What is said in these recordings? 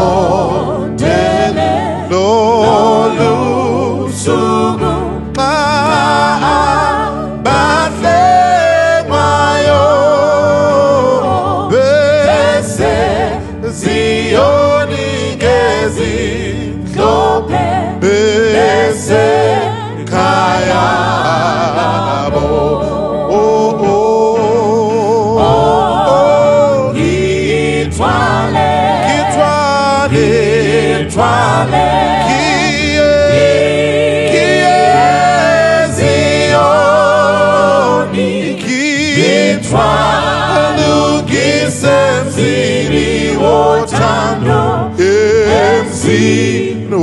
Oh.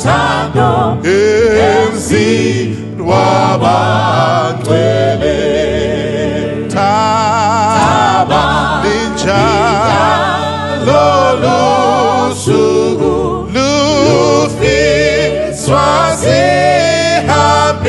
wothando emzini wabangcwele thaba linjalo lusuku lufiswa zihambini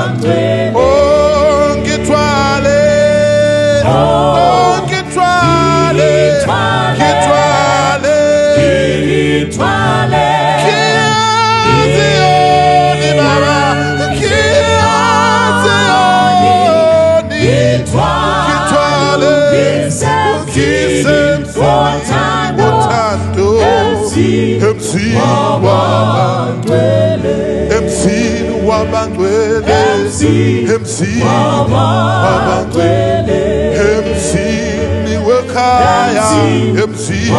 emzini wabangcwele emzini wabangcwele emzini wabangcwele emzini wekhaya emzini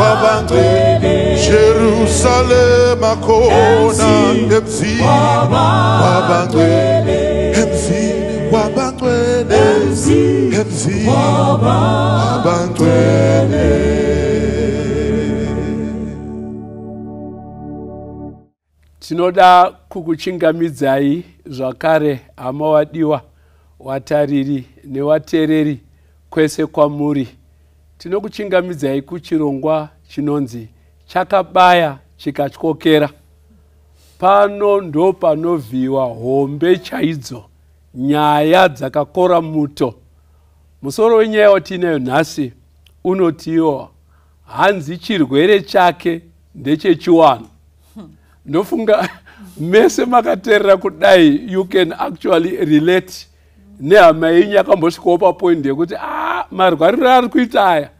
wabangcwele Jerusalem khona emzini wabangcwele emzini wabangcwele emzini wabangcwele tinoda kukuchingamidzai zvakare hama wadiwa watariri newateereri kwese kwamuri. Tinokuchingamidzai kuchirongwa chinonzi chakabaya chikatyokera. Pano ndo panovhiyiwa hombe chaidzo nyaya dzakakora muto. Musoro wenyaya watiinayo nhasi unotiwo hanzi chirwere chake ndechechiwano ndofunga mese makateerera kudai you can actually relate. Nehama yenyu yakambosvikawo papoindi yekuti a marwariro ari kuita aya.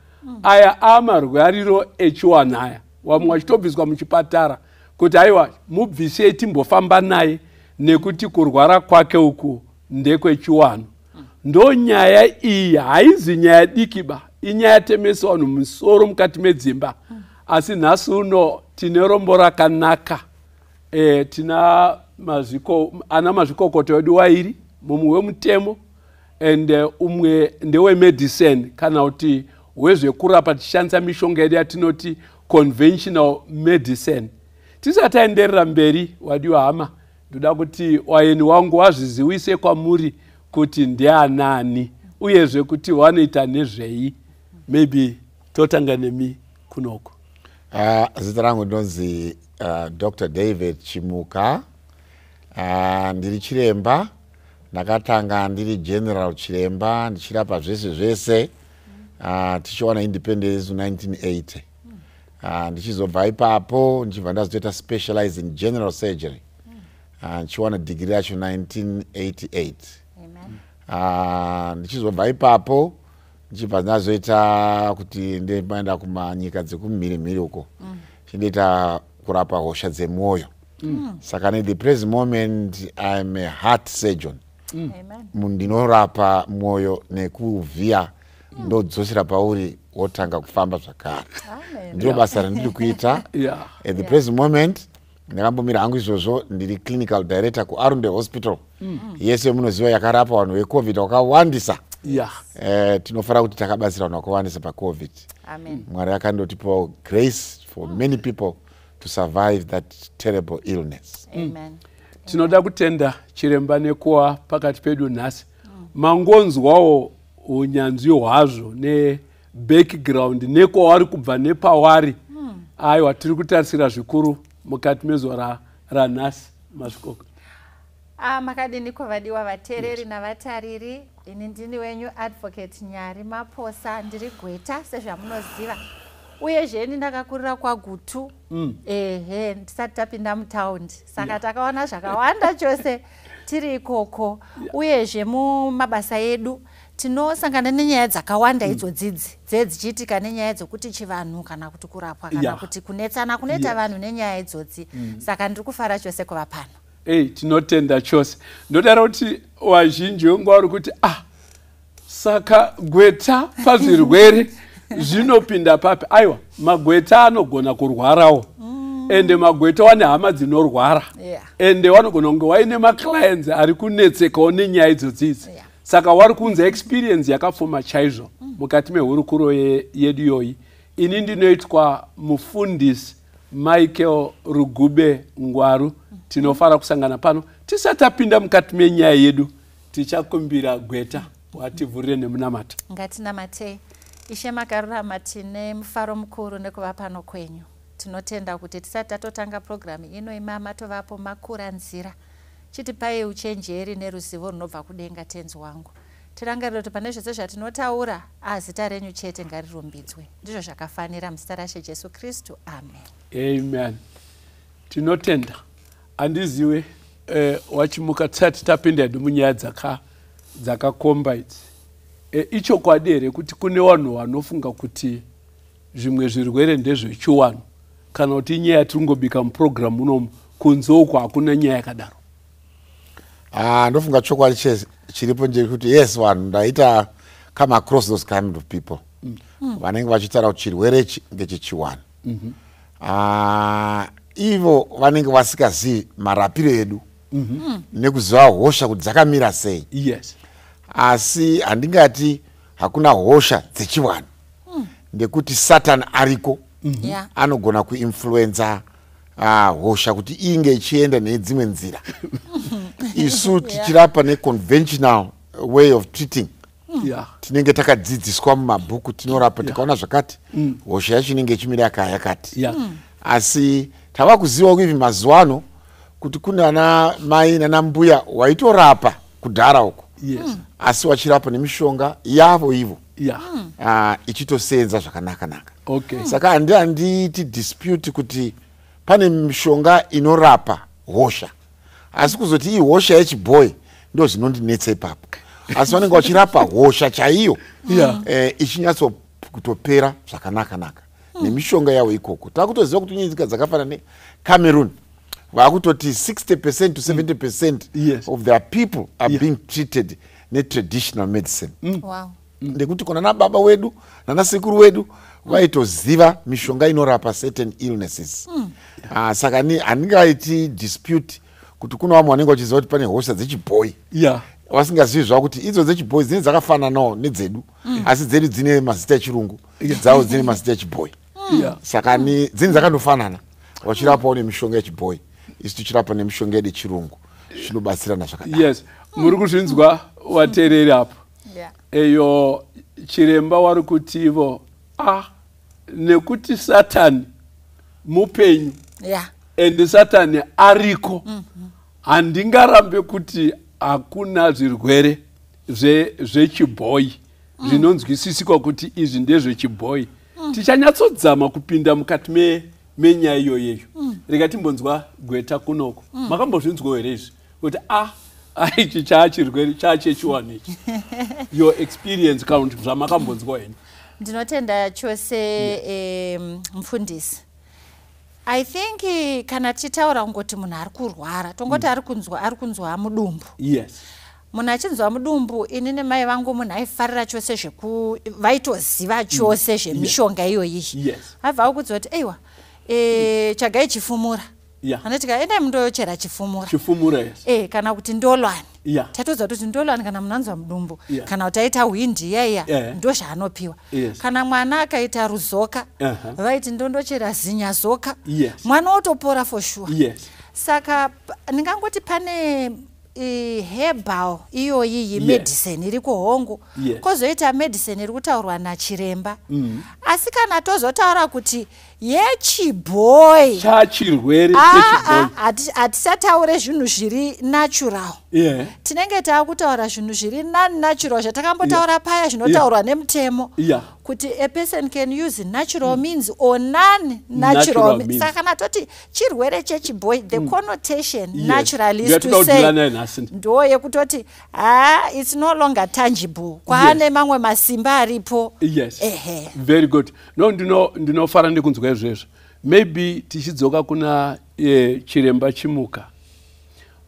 Aya amarwariro echiwana aya. Wamwe wachitobviswa muchipatara kuti aiwa mubvisei timbofamba naye nekuti kurwara kwake uku ndekwechiwano ndo nyaya iyi haizi nyaya dikiba inyaya temesa vanhu musoro mukati medzimba. Asi nhasi uno tine rombo rakanaka e, tina mazviko ana mazvikokota vedu wairi mumwe wemutemo and uh, umwe ndewemedicine kana kuti wezvekurapa tichishandisa mishonga yedu yatinoti conventional medicine. Tisati aenderera mberi wadiwa hama. Ndoda kuti waini wangu wazviziwise kwamuri kuti ndeanani uyezve kuti wanoita nezvei. Maybe totanga nemi kunoko. Uh, zita rangu ndonzi uh, dr david chimuka. Uh, ndiri chiremba. Ndakatanga ndiri general chiremba ndichirapa zvese zvese. Uh, tichiwana independence 1980 uh, ndichizobva ipapo ndichibva ndazotoita specialize in general surgery. Uh, ndichiwana digiri yacho 1988 uh, ndichizobva ipapo ndichibva ndazoita kuti ndimaenda kumanyika dzekumhirimhiri uko. Chindoita kurapa hosha dzemwoyo saka ne the present moment iam a heart surgeon. Ndinorapa mwoyo nekuvhiya ndodzosera pauri wotanga kufamba zvakare. Ndiro basa randiri kuita. Yeah. at the present moment ndakambomira hangu izvozvo ndiri clinical director kuarunde hospital. Yese munoziva yakarapa vanhu vecovid vakawandisa. Yeah. Eh, tinofanira kuti takabatsira vanhu vakawandisa pacovid. Amen. Mwari akandotipawo grace for many people to survive that terrible illness. Amen. Tinoda kutenda chiremba nekuwa pakati pedu nhasi. Mangonzwawo unyanzvi hwazvo nebackground nekwawari kubva nepawari aiwa tiri kutarisira zvikuru mukati mezuva ra- ranhasi mazvikoko Ah, makadini kwavadiwa vateereri navatariri? Ini ndini wenyu advocate nyari maposa ndiri gweta sezvamunoziva uye zveni ndakakurira kwagutu. Ehe ndisati tapinda mutaundi saka takaona zvakawanda chose tiri ikoko. Uyezve mumabasa edu tinosangana nenyaya dzakawanda idzodzidzi dze dzichiitika nenyaya dzokuti chivanhu kana kuti kurapwa kana Yeah. kuti kunetsana kunoita Yes. vanhu nenyaya idzodzi. Saka ndiri kufara chose kuva pano. Ei tinotenda chose. Ndodara kuti wazhinji wenguva uri kuti ah saka gweta pazvirwere zvinopinda papi. Aiwa magweta anogona kurwarawo. Ende magweta wane hama dzinorwara. Ende wanogona kunge waine maclients ari kunetsekawo nenyaya idzodzidzi saka wari kunze experience yakapfuma chaizvo mukati mehurukuro ye- yedu iyoyi ini ndinoitwa mufundisi michael rugube ngwaru. Tinofara kusangana pano. Tisati tapinda mukati menyaya yedu tichakumbira gweta wativhurire nemunamato ngatinamatei ishe makarurama tine mufaro mukuru nekuva pano kwenyu. Tinotenda kuti tisati tatotanga purogiramu ino imama tovapo makura nzira chitipai uchenjeri neruzivo runobva kudenga tenzi wangu. Tirangarire kuti pane zvose zvatinotaura azita renyu chete ngarirumbidzwe. Ndizvo zvakafanira muzita rashe jesu kristu. Amen. Amen. Tinotenda. Handiziwe eh, wachimuka tisati tapinda hedu munyaya dzaka- dzakakomba idzi eh, ichokwadi here kuti kune vanhu vanofunga kuti zvimwe zvirwere ndezvechiwanhu kana kuti inyaya yatiri kungobika mupurogiramu munomu kunze uko hakuna nyaya yakadaro. Ah, ndofunga chokwadi chiripo ndechekuti yes vanhu ndaita come across those kind of people. Vanenge vachitaura kuti chirwere chi ngechechiwani Ah, ivo vanenge vasingazivi marapiro edu. Nekuziva hosha kuti dzakamira sei. Yes asi handingati hakuna hosha dzechiwani ndekuti satani ariko ya anogona kuinfluenza uh, hosha kuti inge ichienda nedzimwe nzira. Isu tichirapa neconventional way of treating. Yeah. tinenge takadzidziswa mumabhuku tinorapa tikaona zvakati hosha yacho inenge ichimira yakaya yakati. Yeah. asi tava kuziva kuivi mazuva ano kuti kune ana mai nana mbuya waitorapa kudhara uko yes. Asi wachirapa nemishonga yavo ivo. Yeah. uh, ichitoseenza zvakanakanaka. Okay. Saka handi handiti dispute kuti pane mishonga inorapa hosha. Asi kuzoti iyi hosha yechibhoyi ndo zvinondinetsa ipapo. Asi vanenge vachirapa hosha chaiyo Yeah. eh, ichinyatso kutopera zvakanakanaka nemishonga yavo ikoko. Taakutoziva kuti nyika dzakafanana necameroon vaakutoti 60 percent to 70 percent Yes. of their people are Yeah. being treated netraditional medicine. Wow. Ndekuti kuna nababa wedu nanasekuru wedu vaitoziva mishonga inorapa certain illnesses. Mm. uh, saka ni- handingaiti dispute kuti kuna vamwe vanenge vachiziva kuti pane hosha dzechibhoyi. Yeah. vasingazivi zvavo kuti idzo dzechibhoi dzine dzakafananawo nedzedu asi dzedu dzine mazita echirungu dzavo dzine mazita echibhoi Yeah. saka ni dzine dzakandofanana vachirapawo nemishonga yechibhoi isi tichirapa nemishonga yedu yechirungu. Zvinobatsirana zvakadaro. Yes. Muri kuzvinzwa wateereri apo. Yeah. eyo chiremba wari kutivo a nekuti satani mupenyu. Yeah. ende satani ariko. Handingarambe kuti hakuna zvirwere zve- zvechibhoi zvinonzwisisikwa kuti izvi ndezvechibhoi tichanyatsodzama kupinda mukati me- menyaya iyoyeyo rega timbonzwa gweta kunoko. Makambozvinzwawo here izvi? Kuti a aichi chaachirwere chaachechiwani ichi. Your experience count zvamakambonzwa heni ndinotenda chose em, mufundisi i think kana tichitaura kungoti munhu ari kurwara tongoti ari kunzwa ari kunzwa mudumbu. Yes. Munhu achinzwa mudumbu ini nemai vangu munhu aifarira chose zveku vaitoziva chose zvemishonga iyoyi. Yes. abva kudziva kuti eiwa e, chagai chifumura Yeah. anotika endai mundoyochera chifumura chifumura yes e kana kuti ndolwani Yeah. tatoziva kuti ndolwani kana munhu anzwa mudumbu Yeah. kana kuti aita hwindi iya iya Yeah. ndo zvaanopiwa Yes. kana mwana akaita ruzoka Uh-huh. vaiti ndondochera zinya zoka Yes. mwana otopora for sure yes saka ndingangoti pane i, herbal iyoyi Yes. medicine iri kuhongo Yes. kwozoita medicine iri kutaurwa nachiremba asi kana tozotaura kuti yechibhoi chachirwere Ah, chechibhoi ah, hatisataure zvinhu zviri natural. Yeah. Tinenge taakutaura zvinhu zviri non-natural zvatakambotaura paya zvinotaurwa nemutemo. Yeah. kuti a person can use natural means or non-natural Natural means. means. saka kana toti chirwere chechibhoi the connotation Yes. natural is to say ndo yekutoti ha it's no longer tangible. Kwaane mamwe masimba aripo. Yes. Ehe. Very good. No ndino- ndinofara nekunzwa izvezvo maybe tichidzoka kuna eh, chiremba chimuka.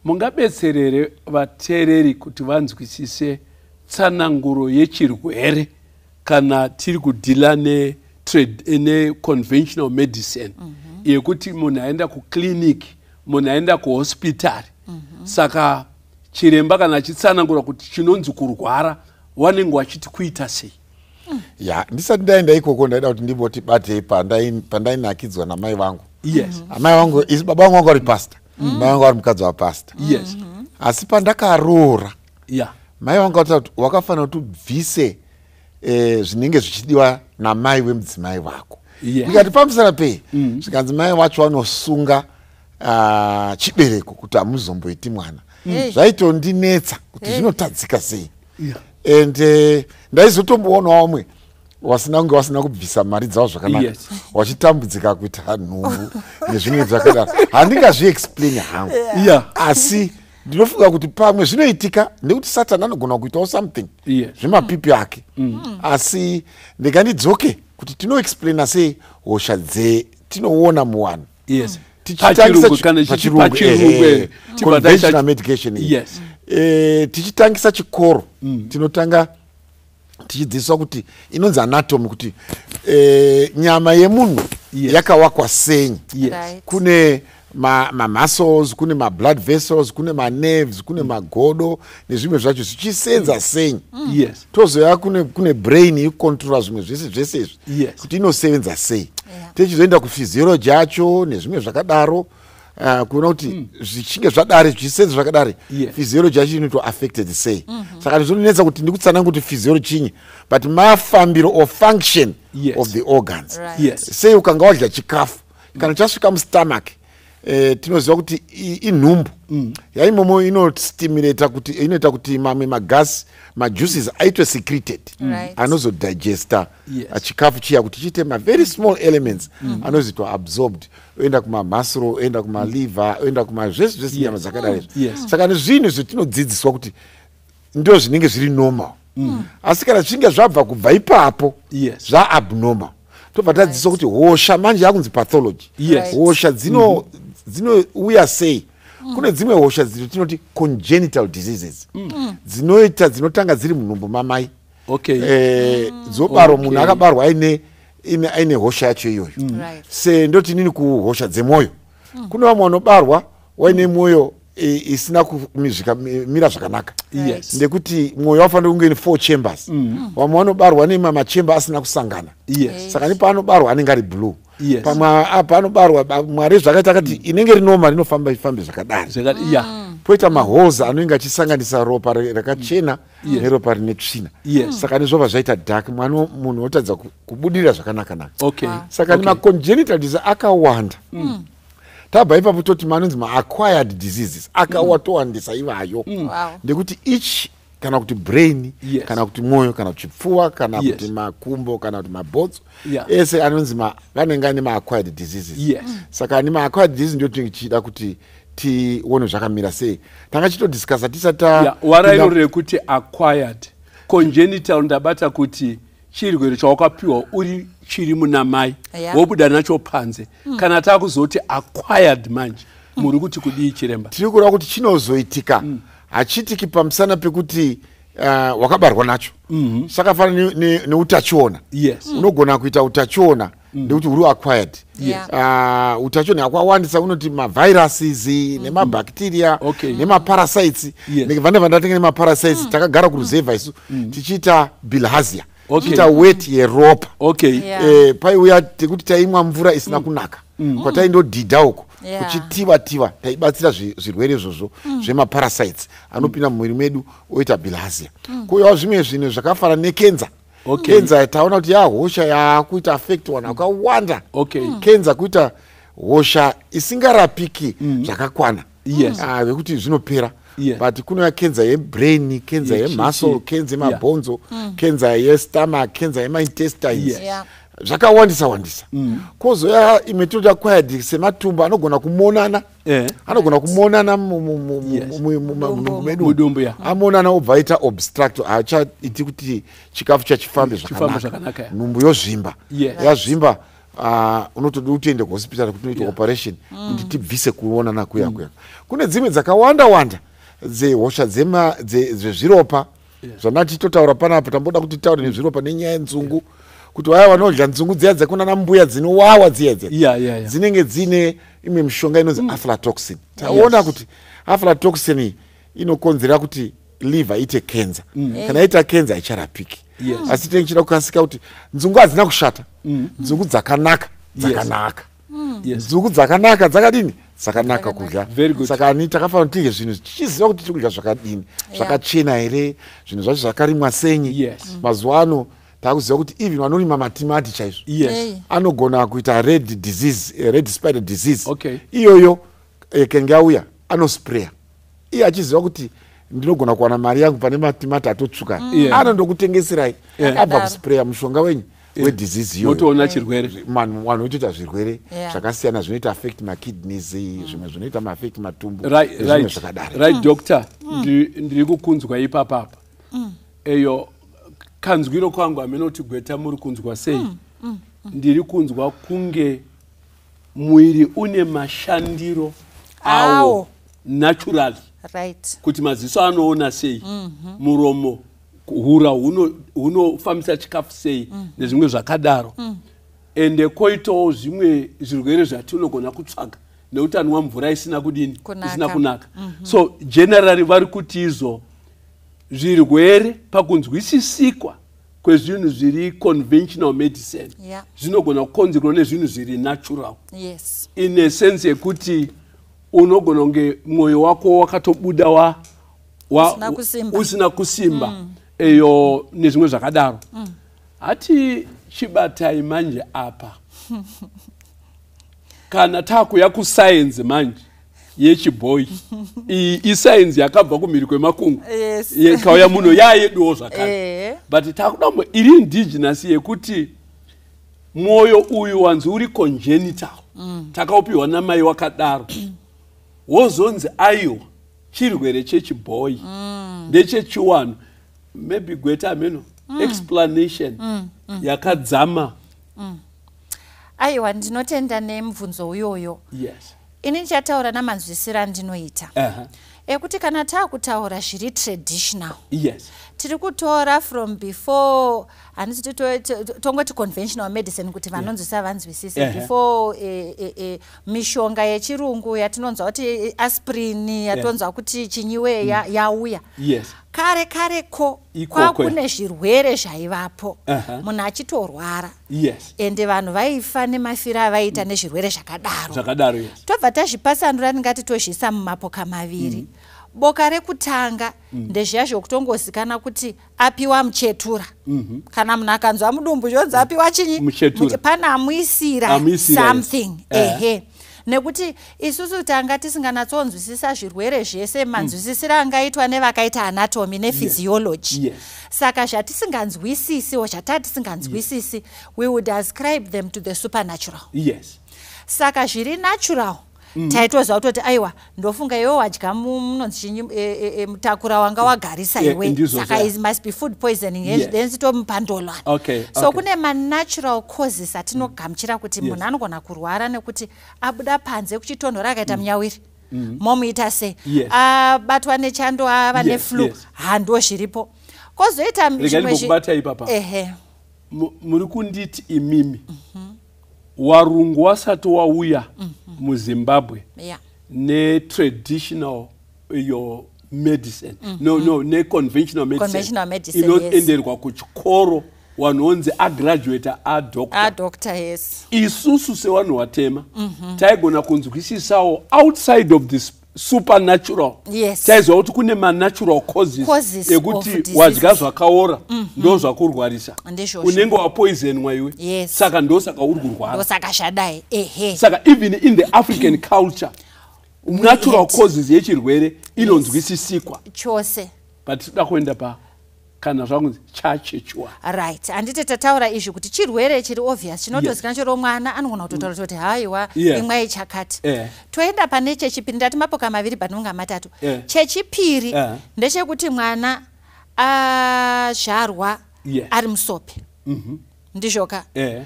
Mungabetserere vateereri kuti vanzwisise tsananguro yechirwere kana tiri kudhila neconventional medicine. Yekuti munhu aenda kuclinic munhu aenda kuhospitari. Saka chiremba kana achitsanangura kuti chinonzi kurwara wanenge wachiti kuita sei ya ndisati ndaenda ikoko ndaida kuti ndimboti batei pandai- pandainakidzwa namai vangu. Yes. Amai vangu isi baba vangu vangu vari pasta mai vangu vari mukadzi wapasta yes. Asi pandakaroora yeah mai vangu vataura kuti wakafanira kuti ubvise eh, zvinenge zvichidiwa namai wemudzimai vako. Yeah. ndikati pamusana pei zvikanzi mai vacho vanosunga ah, chibereko kuti hamuzomboiti mwana. Hey. zvaitondinetsa kuti Hey. zvinotadzika sei. Yeah. And eh, ndaizotomboonawo umwe wasina kunge wasina kubvisa mari dzavo zvakanaka. Yes. wachitambudzika kuita nhumbu nezvimwe zvakadaro. Handingazviexplaini hangu. Yeah. asi ndinofunga kuti pamwe zvinoitika nekuti satani anogona kuitawo something Yes. zvemapipi ake. Asi ndingandidzoke kuti tinoexplaina sei hosha dzetinoona muwanhu yes. Tichitangisa Pachirungu, eh, conventional medication iyi. Eh, tichitangisa chikoro tinotanga tichidzidziswa kuti inonzi anatomy kuti eh, nyama yemunhu Yes. yakawakwa sei yes. Right. kune mamuscles ma kune mablood vessels kune manerves kune magodo nezvimwe zvacho zvichisenza sei yes. Tozoya kune, kune brain ikukontrola zvimwe zvese zvese izvi Yes. kuti inosevenza sei Yeah. tichizoenda kuphysiology yacho nezvimwe zvakadaro uh, kuona kuti zvichinge zvadare zvichisenza zvakadare Yes. physiology yacho inoitwa affected sei saka ndizvinonetsa kuti ndikutsananga kuti physiology chinyi but mafambiro of function Yes. of the organs Right. yes sei ukanga wadya chikafu kana chasvika mustomach eh, tinoziva kuti inhumbu yaimomo inostimulata kuti inoita kuti mamwe magasi majuices aitwe secreted Right. anozodigesta Yes. chikafu chiya kuti chiite mavery small elements anozoitwa absorbed oenda kumamuscle oenda kumaliver oenda kumazvese zvese nyama Yes. dzakadaro izvo Yes. saka nezvinhu zvetinodzidziswa kuti ndo zvinenge zviri normal asi kana zvichinge zvabva kubva ipapo Yes. zvaabnormal tobva tadzidziswa kuti hosha manje yakunzi pathology Yes. Right. hosha dzino dzinouya sei? Kune dzimwe hosha dzotinoti congenital diseases dzinoita dzinotanga dziri munhumbu mamai. Okay. Eh, dzobarwa Okay. munhu akabarwa aine ine- aine hosha yacho iyoyo. Right. se ndoti nini kuhosha dzemwoyo kune vamwe vanobarwa waine mwoyo i- isina kumira zvakanaka. Yes. ndekuti mwoyo wafanira kunge ine four chambers. Vamwe vanobarwa nema machemba asina kusangana. Yes. Saka nepaanobarwa anenge ari blue Yes. pamwe apa anobarwa ba- mwari zvakaita akati inenge rinoma rinofamba ifambe zvakadari Zvakati- ya. Poita mahoza anenge achisanganisa ropa rakachena neropa rine tsvina. Yes. saka nezvobva zvaita dak mwana munhu otadza ku- kubudirira zvakanaka-naka okay. Saka Okay. nemacongenital disease akawanda. Tabva ipapo toti manonzi maacquired diseases akawatowandisa ivayo. Wow. ndekuti each kana kuti brain Yes. kana kuti mwoyo kana kuti chipfuva kana Yes. kuti makumbo kana kuti mabhotso Yeah. ese anonzi ma- vanenge ane maacquired diseases Yes. saka nemaacquired disease ndio tichida kuti tione zvakamira sei tanga chitodiscasa tisati ya warairo rekuti acquired congenital ndabata kuti chirwere chawakapiwa uri chiri muna mai Yeah. wobuda nacho panze kana taakuzoti acquired manje muri kuti kudii chiremba tiri kureva kuti chinozoitika hachitiki pamusana pekuti uh, wakabarwa nacho. Saka fana ne- ne- neutachiona. Yes. Unogona kuita utachiona ndekuti uri acquired. Yeah. uh, utachiona hwakawandisa unoti maviruses nemabacteria Okay. nemaparasites. Yes. vane vandatenge nemaparasites takagara kuruzevha isu tichiita bilhazia Okay. tichiita wet yeropa okay. Yeah. Eh, paiuya tekuti taimwa mvura isina kunaka. Kwataindodhidha uko Yeah. kuchitiwa tiwa taibatsira zvi- zvirwere izvozvo zvemaparasites anopinda mumwiri medu oita bilhazia kuuyawo zvimwe zvinhu zvakafanana nekenza. Okay. kenza taona kuti yahosha yaakuita affect vanhu vakawanda Okay. kenza kuita hosha isingarapiki zvakakwana. Yes. Ah, vekuti zvinopera Yeah. but kunouya kenza yebrain kenza Ye- yemuscle chi- kenza Yeah. yemabhonzo kenza yestomach kenza yemaintestines Yes. Yeah. zvakawandisa wandisa. Kwozoya imwe toda quired sematumbu anogona kumonana Eh. anogona kumonana mu- mu- mu- mu- Yes. mu- mu- mu- munhumbu medu. Mudumbu, amonana obva aita obstruct haachaiti kuti chikafu chachifambe Chifambe zvakanaka, nhumbu yozvimba. Yazvimba ah, unotodi utiende kuhospitari kuti unoita Yeah. operation kuti tibvise kuonana kuya kuya. Kune dzimwe dzakawanda wanda dzehosha dzema- dze- zvezviropa zvandati totaura panapa tamboda kuti taure nezviropa nenyaya yenzungu kuti vaya vanodya nzungu dziya dzekunana mbuya dzinowawa dziya dziya dzinenge dzine imwe mishonga inonzi aflatoxin. Taona kuti aflatoxin inokonzera kuti liver iite kenza kana yaita kenza haicharapiki asi tinenge tichida kukasika kuti nzungu hadzina kushata. Nzungu dzakanaka dzakanaka. Nzungu dzakanaka dzakadini dzakanaka kudya. Saka ni takafanira kuti tidye zvinhu tichiziva kuti tiri kudya zvakadini zvakachena here zvinhu zvacho zvakarimwa senyi. Yes. mazuva ano taakuziva kuti even vanorima matimati chaizvo. Anogona kuita red disease eh, red spider disease. Iyoyo eh, kenge auya anospreya. Iye achiziva kuti ndinogona kuwana mari yangu pane matimati atotsvuka Yeah. anondokutengeserai Yeah. abva kuspreya mushonga wenyu wedhisease iyoyo motoona chirwere. Vanhu vanhu votoita zvirwere zvakasiyana zvinoita affect makidneys zvimwe zvinoita maaffect matumbu right zvakadaro. right doctor Ndiri- ndiri kukunzwa ipapapa eyo kanzwiro kwangu aminoti gweta muri kunzwa sei. Ndiri kunzwa kunge mwiri une mashandiro awo naturally right. Kuti maziso anoona sei. Muromo hura huno- hunofambisa chikafu sei nezvimwe zvakadaro. Ende koitawo zvimwe zvirwere zvatinogona kutsvaga neutanwa mvura isina kudini Kunaka. isina kunaka. So generally vari kuti izvo zvirwere pakunzwisisikwa kwezvinhu zviri conventional medicine Yeah. zvinogona kukonzerwa nezvinhu zviri natural. Yes. In a sense yekuti unogona kunge mwoyo wako wakatobuda wa, wa Usina kusimba. usina kusimba eyo nezvimwe zvakadaro. Hati chibatai manje apa? Kana takuya kusayenzi manje yechibhoyi iyi isayenzi yakabva kumhiri kwemakungu Yes. Ye- ikauya muno yayeduwo zvakare. Eh. but takudambo iri indigenous yekuti mwoyo uyu wanzi uri congenital. Takaupiwa namai wakadaro. Wozonzi aiwa chirwere chechibhoyi. Ndechechiwanu maybe gweta ameno explanation yakadzama. Aiwa ndinotenda nemubvunzo uyoyo. Yes. Ini ndichataura namanzwisiro andinoita Aha. ekuti kana taakutaura zviri traditional yes. tiri kutora from before handiti tito- to- to- tongoti conventional medicine kuti vanonzwisa vanzwisise Ehe. before e, e, e, mishonga yechirungu yatinonzwa kuti aspirin yatonzwa kuti chinyiwe ya- yauya. Yes. Kare kare ko Ikoko. kwakune zvirwere zvaivapo. Aha. munhu achitorwara. Yes. Ende vanhu vaifa nemafiro avaita nezvirwere zvakadaro. Yes. Tobva tazvipasanura ndingati tozviisa mumapoka maviri boka rekutanga ndezviya zvokutongozikana kuti apiwa muchetura. Kana munhu akanzwa mudumbu zvonzi apiwa chinyi? Pane amuisira yes. something. Eh. ehe. Nekuti isusu tanga tisinganatsonzwisisa zvirwere zvese manzwisisiro angaitwa nevakaita anatomy nephysiology. Yes. saka zvatisinganzwisisiwo zvatatisinganzwisisi we would ascribe them to the supernatural. Yes. Saka zviri natural taitoziva kutoti aiwa ndofunga iwe wadya mu- munonzi chinyi e- e- e, mutakura wanga wagarisa Yeah, iwe. ndizvo saka it must be food poisoning Yes. then sitomupandolwa Okay, so okay. kune manatural causes atinogamuchira kuti munhu anogona kurwara nekuti abuda panze kuchitonhora akaita munyawiri momuita sei? Yes. abatwa nechando ava Yes, neflu yes. hando zviripo. Kwozoita ndimbokubata ipapa. ehe. Mu- muri kunditi imimi. Warungu wasati wauya muzimbabwe ya netraditional your medicine. No no neconventional Conventional medicine, inoenderwa kuchikoro vanonzi agraduata adoctor yes. Isusu sevanhu vatema taigona kunzwisisawo outside of this supernatural. Yes. taiziva kuti kune manatural causes Causes ekuti wadya zvakaora ndo zvakurwarisa. Unenge wapoisonwa iwe Yes. saka ndosaka uri kurwara. Ndosaka zvadai ehe. Saka even in the african culture natural causes yechirwere inonzwisisikwa chose. But toda kuenda pa kana zvakunzi chachechwa right handiti tataura izvi kuti chirwere chiri obvious chinotozikanwa chero mwana anogona kutotaura kuti haiwa Yeah. imwai chakati Eh. toenda pane chechipiri ndati mapoka maviri panonga matatu Eh. chechipiri Eh. ndechekuti mwana azvarwa Yes. ari musope ndizvoka eh.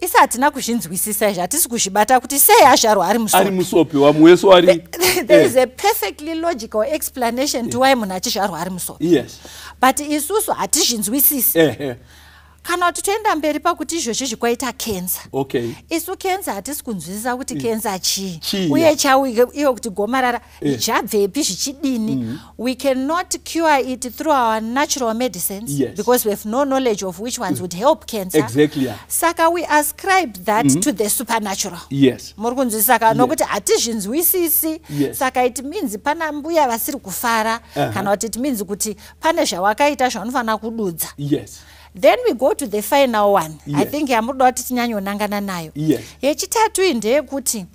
Isi hatina kuzvinzwisisa izvi hatisi kuzvibata kuti sei azvarwa ari ari musope musopi wamwe wese wari there is Eh, a perfectly logical explanation to why munhu achizvarwa ari musope yes. But isusu hatizvinzwisisi eh, eh. Kana kuti toenda mberi pakuti izvozvi zvikwaita kensa okay. Isu kensa hatisi kunzwisisa kuti kensa chii. Uye yeah. chauike iyo kuti gomarara Eh. zvabvepi zvichidini? We cannot cure it through our natural medicines Yes. because we have no knowledge of which ones would help cancer. Exactly, yeah. saka we ascribe that to the supernatural. Yes. Muri kunzwisisa ka nokuti hatizvinzwisisi. Yes. saka it means pana mbuya vasiri kufara Aha. kana kuti it means kuti pane zvawakaita zvaunofanira kududza. Yes then we go to the final one. I Yes. think yamunoda kuti tinyanyonangana nayo. Yes. yechitatu iyi ndeyekuti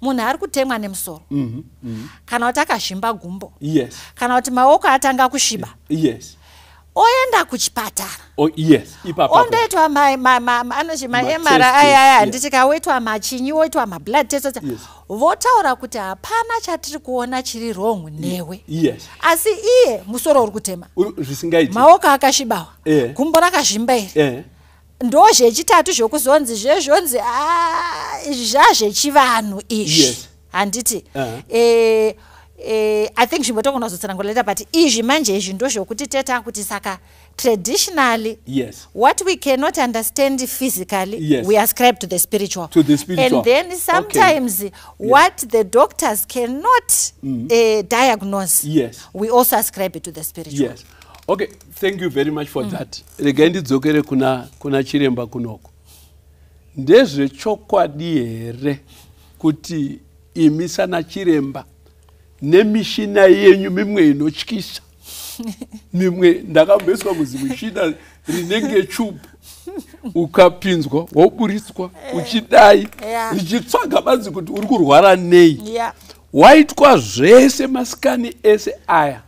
munhu ari kutemwa nemusoro. Mhm, mhm. kana kuti akazvimba gumbo. Yes. Kana kuti maoko atanga kusviba yes oenda kuchipatara oh yes ondoitwa anochi Ma-test, maemara aya yes, aya yes. machinyi woitwa mablood test Yes. votaura kuti hapana chatiri kuona chiri wrong newe yes asi iye musoro uri kutema maoko akasvibawa Eh. gumbo rakazvimba iri eh ndo zvechitatu zvokuzonzi zvezvonzi "Ah, izvi zvazvechivanhu izvi Yes. handiti Uh-huh. Eh, eh, i think zvimbotogona kuzotsanangura but izvi manje izvi ndo zvokuti teta kuti saka traditionally yes. what we cannot understand physically Yes. we ascribe to the spiritual. To the spiritual. and then sometimes what the doctors cannot uh, diagnose Yes. we also ascribe it to the spiritual. Yes. Okay thank you very much for that. Regai ndidzokere kuna kuna chiremba kunoko. Ndezvechokwadi here kuti imi sana chiremba nemishina yenyu mimwe inotyisa. Mimwe ndakamboiswa muzimishina rinenge chubu ukapinzwa woburitswa uchidai Yeah. richitsvaga banzi kuti uri kurwara nei. Waitwa zvese masikani ese aya.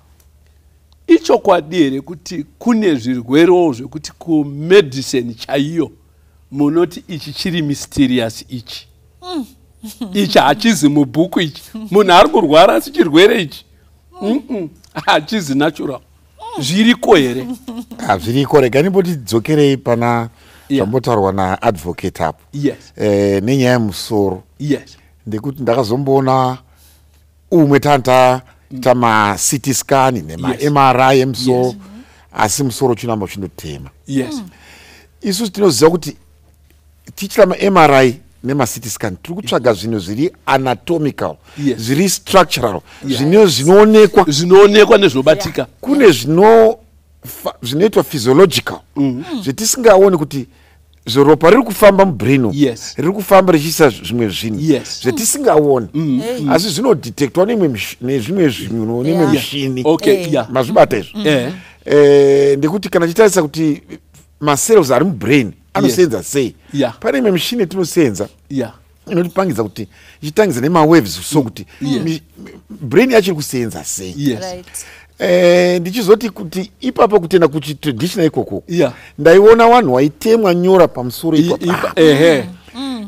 Ichokwadi here kuti kune zvirwerewo zvekuti kumedicine chaiyo munoti ichi chiri mysterious ichi ichi hachizi mubhuku ichi. Munhu ari kurwara asi chirwere ichi? Hachizi natural. Zviriko here? Hazviriko rega nimbotidzokerei pana zvambotaurwa naadvocate apo. Yes. Eh, nenyaya yemusoro. Yes. Ndekuti ndakazomboona umwe tanta tamacity scan nemamri emusoro Yes. asi musoro chinamba chindotema yes. Isusu tinoziva kuti tichita mamri nemacity scan. Tiri kutsvaga zvinhu zviri anatomical Yes. zviri structural Yeah. zvine zvinoonekwa. Zvinoonekwa nezvinobatika. Kune zvino zvinoitwa physiological. Zvetisingaoni kuti zveropa riri kufamba mubrain umu, Yes. riri kufamba richiisa zvimwe zvinhu. Yes. zvetisingaoni Hey. asi zvinodhitektwa nemwe mish- nezvimwe zvinhu nemwe Yeah. mishini. Okay yeah. Mazvibata izvo eh. Eh, ndekuti kana titarisa kuti macells ari mubrain anosenza sei? Yeah. pane imwe mishini yatinosenza yeah. inotipangidza kuti ichitangidza nemawaves so kuti mi- brain yacho iri kusenza sei? Yes. Right. Eh, ndichizoti kuti ipapo kutenda kuchitraditional ikoko Yeah. ndaiona vanhu waitemwa nyora pamusoro ipapo ipa- Ah, ehe.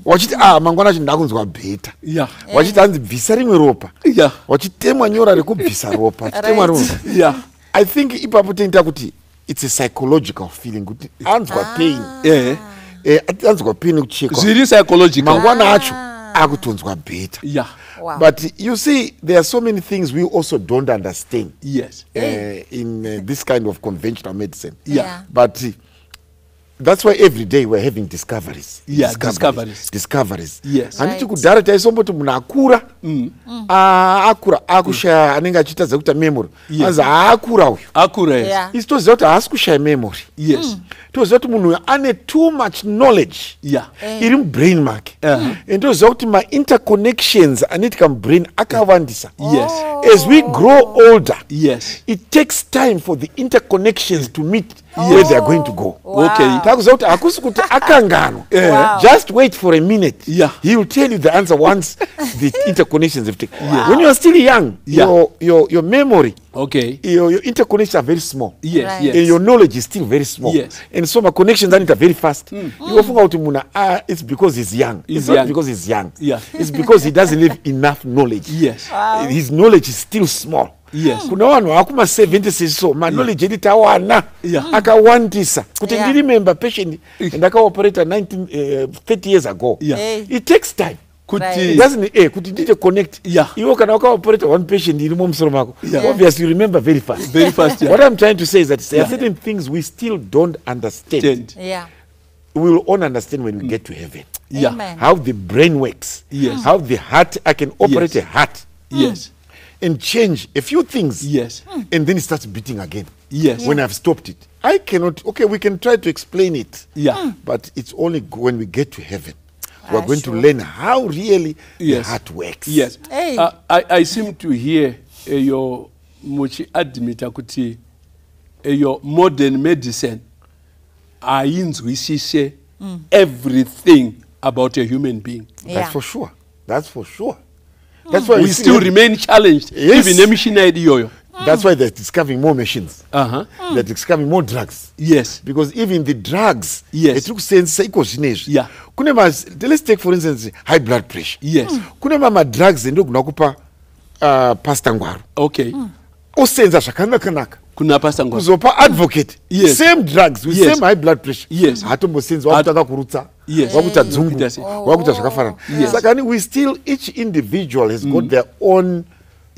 Wachiti ah mangwana acho ndakunzwa bheta. Yeah. Wachiti hanzi bvisa rimwe ropa. Yeah. Wachitemwa nyora rekubvisa ropa achitemwa Right. rimwe ropa. yeah. I think ipapo tinoita kuti its a psychological feeling. Kuti anzwa pain. Eh Eh, anzwa pain kuchekwa zviri psychological. Mangwana acho akutonzwa bheta yeah. Wow. But you see there are so many things we also don't understand. Yes. Uh, in uh, this kind of conventional medicine. Yeah. Yeah. but uh, that's why every day we're having discoveries. Yeah, discoveries. discoveries. Yes. handiti Right. kudhara taisomboti munhu akura Ah, akura akushaya anenge achiita zvekuita memory. Yes. anzi haakura uyu. Akura yes. Yeah. isi toziva kuti haasi kushaya memory. Yes. Toziva kuti munhu uyu ane too much knowledge. Yeah. Iri mubrain make. Uh-huh. and toziva kuti mainterconnections anoitika mubrain akawandisa. Yes. As we grow older yes. it takes time for the interconnections to meet where they are going to go. Wow. okay. Takuziva kuti hakusi kuti akanganwa Wow. just wait for a minute. Yeah. he will tell you the answer once the interconnections have taken when you are still young Yeah. your, your, your memory okay. your, your interconnections are very small. Yes Right. yes and your knowledge is still very small. Yes. and so my connections are very fast. Kuti munhu ah, it's because he's young. He's it's not because he's young. Yeah. it's because he doesn't have enough knowledge. Yes. His knowledge is still small. Yes. kuna vanhu vakuma70 seso maknowledge edu tawana Yeah. akawandisa kuti Yeah. patient ndakaoperata 19 uh, 30 years ago. Yeah. Hey. it takes time kuti Right. Doesn't eh, kuti ndite connect Yeah. iwo kana wakaoperata one patient irimo musoro mako Yeah. obviously you remember very fast. Very fast yeah. what i'm trying to say is that there are Yeah. certain things we still don't understand. Stand. yeah. We will only understand when we get to heaven. Yeah. Amen. how the brain works. Yes. how the heart i can operate Yes. a heart. Yes. Hmm. And change a few things. Yes. Hmm. And then it starts beating again. Yes. When i've stopped it. I cannot okay we can try to explain it. Yeah. Hmm. But it's only when we get to heaven we're going sure. to learn how really the heart works. Yes. Hey. uh, I, i seem to hear eh, eyo muchiadmita kuti eyo eh, modern medicine ainzwisise mm. everything about a human being. That's for sure. That's for sure. That's hmm. why we still that- remain challenged Yes. even emishina iyoyo that's why they're discovering more machines. Uh-huh. they're discovering more drugs. Yes. Because even the drugs Yes. etiri kusenzesa iko zvinezvi Yeah. kune ma let's take for instance high blood pressure. Yes. Kune mamadrugs endogona kupa uh, pasta ngwaro. Okay. Osenza zvakanakanaka. Kuna pasta ngwa kuzopa advocate. Yes. same drugs with Yes. same high blood pressure. Yes. hatombosenza wakutanga kurutsa. Yes. wakuita dzungu. Wakuita zvakafanana. Yes. saka ni we still each individual has got their own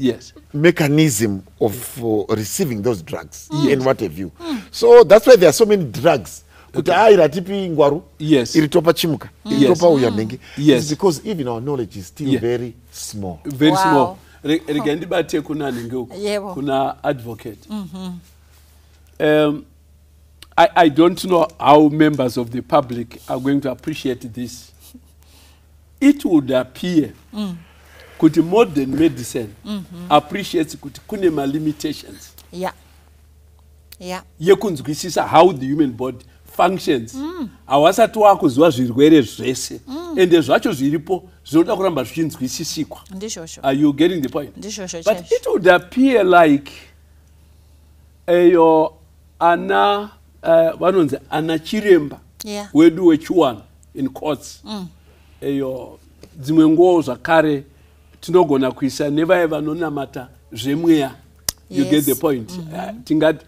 yes. mechanism of uh, receiving those drugs mm. and what have you. Mm. So that's why there are so many drugs. Kuti okay. iri hatipi ngwaru Yes. iri topa chimuka mm. iri Yes. uya nenge. Yes. It's because even our knowledge is still Yeah. very small. Very Wow. small. Re- oh. rega ndibate kuna ningeuko Yebo. kuna advocate. Mm-hmm. Um, I, i don't know how members of the public are going to appreciate this. It would appear kuti modern medicine appreciates kuti kune malimitations yeah. Yeah. yekunzwisisa how the human body functions. Hawasati wakuziva zvirwere zvese. Ende zvacho zviripo zvinoda kuramba zvichinzwisisikwa are you getting the point? Ndizvozvo but it would appear like eyo ana uh, vanonzi ana chiremba Yeah. wedu wechiwana in courts. Eyo dzimwe nguo zvakare tinogona kuisa nevaya vanonamata zvemweya. You get Yes. the point uh, tingati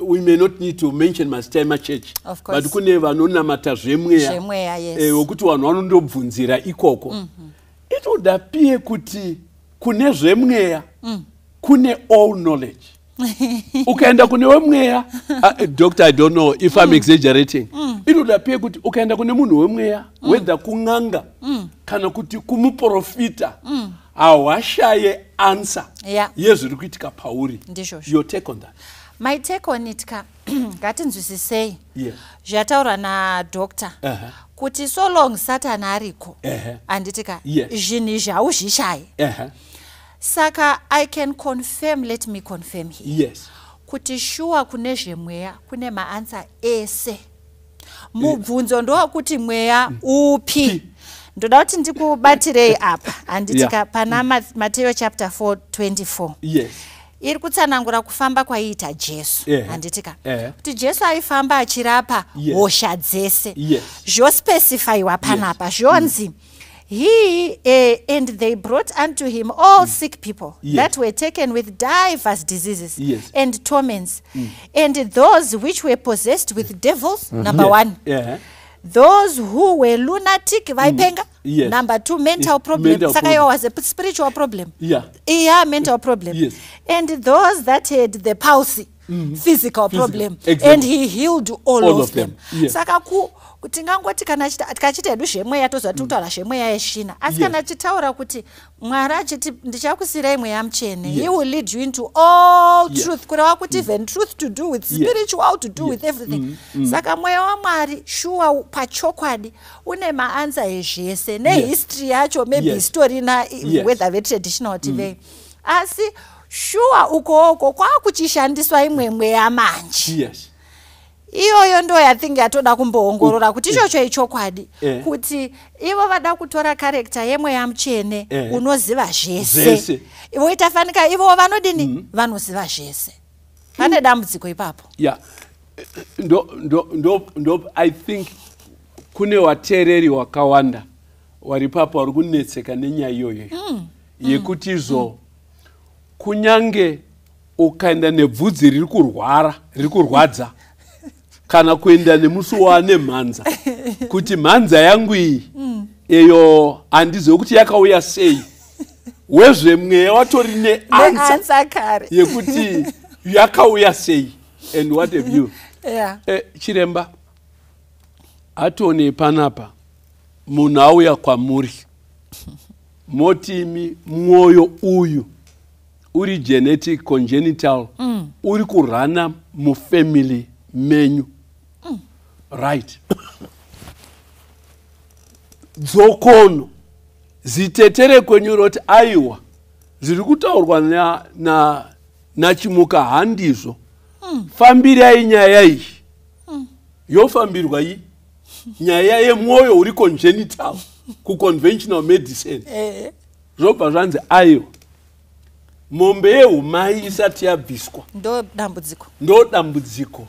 we may not need to mention mastema church but kune vanonamata zvemweya. Yes. eh, wokuti vanhu vanondobvunzira ikoko. It would appear kuti kune zvemweya kune all knowledge. Ukaenda kune wemweya uh, doctor i don't know if i'm exaggerating. Inoda pie kuti ukaenda kune munhu wemweya whether kun'anga kana kuti kumuprofita hawashaye answer. Yeah. yezviri kuitika pauri. Your take on that? My take on it ka ngatinzwisisei? Yes. zvataurwa nadhokta Aha. kuti so long satani ariko? Ehe. handiti ka Yes. zvinhu izvi hauzvishayi. Uh-huh. saka i can confirm let me confirm here. Yes. Kuti shuwa kune zvemweya kune maansa ese. Mubvunzo ndowakuti mweya upi ndoda kuti ndikubatirei apa handitika Yeah. pana Ma- mateyo chapter 4 24 yes iri kutsanangura kufamba kwaiita jesu Ehe. handitika Ehe. kuti jesu aifamba achirapa Yes. hosha dzese Yes. zvospecifyiwa panapa zvonzi he uh, and they brought unto him all sick people Yes. that were taken with diverse diseases Yes. and torments and those which were possessed with devils number Yes. one Uh-huh. Those who were lunatic vaipenga Yes. number two mental problem mental saka problem. iwo was a spiritual problem Yeah. yeah mental problem Yes. and those that had the palsy physical problem exactly. and he healed all, All of, of them, them. Yes. saka ku tingangoti kana chita- tikachita hedu zvemweya toziva tiri kutaura zvemweya yeshina asi kana tichitaura kuti mwari achiti ndichakusiyirai mweya mutsvene he will lead you into all Yes. truth. Kureva kuti even truth to do with spiritual to do with everything. Saka mweya wamwari shuwa pachokwadi une maansa ezvese nehistory yacho maybe Yes. history na Yes. whether vetraditional tivei asi shuwa ukoko kwakuchishandiswa imwe mweya manje. Yes iyoyo ndo yatinge yatoda kumboongorora kuti ichocho ichokwadi Eh. kuti ivo vada kutora karekta yemweya mutsvene Eh. unoziva zvese. Voita fanika ivo vanodini? Vanoziva zvese. Pane dambudziko ipapo. Yeah ndo, i think kune vateereri wakawanda vari papo vari kunetseka nenyaya iyoyo yekuti izvo kunyange ukaenda nebvudzi riri kurwara riri kurwadza kana kuenda nemusuwa nemhanza kuti mhanza yangu iyi iyo handizivi kuti yakauya sei wezvemweya watori neansa neansa kare yekuti yakauya sei and what have you yeah. eh, chiremba atonei panapa munhu auya kwamuri motimi mwoyo uyu uri genetic congenital mm. uri kurana mufamily menyu. Right. Dzokono. Zitetere kwenyu roti aiwa zviri kutaurwa na, na, nachimuka handizvo mm. fambirai nyaya iyi. Mm. yofambirwa iyi nyaya yemwoyo uri congenital kuconventional medicine. Eh. zvobva zvanzi aiwa. Mombe yeumai isati yabviswa. Ndo dambudziko. Ndo dambudziko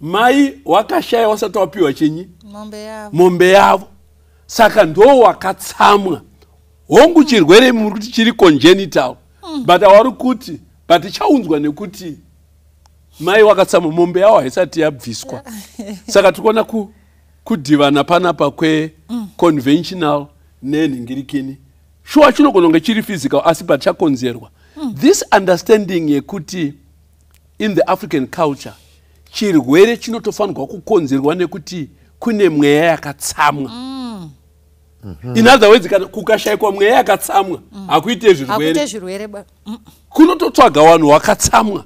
mai wakashaya wasati wapiwa chenyi mombe yavo. Mombe yavo. Saka ndo wakatsamwa. Hongu chirwere muri kuti chiri congenital. But awari kuti but chaunzwa nekuti mai wakatsamwa mombe yavo haisati yabviswa. Saka tikuona ku, kudhivana panapa kweconventional nenhingirikini shuwa chinogona kunge chiri physical asi but chakonzerwa this understanding yekuti in the african culture chirwere chinotofanirwa kukonzerwa nekuti kune mweya yakatsamwa. In other words kana kukashayikwa mweya yakatsamwa hakuite hakuite zvirwere. Zvirwere ba- mm. kunototsvaga vanhu vakatsamwa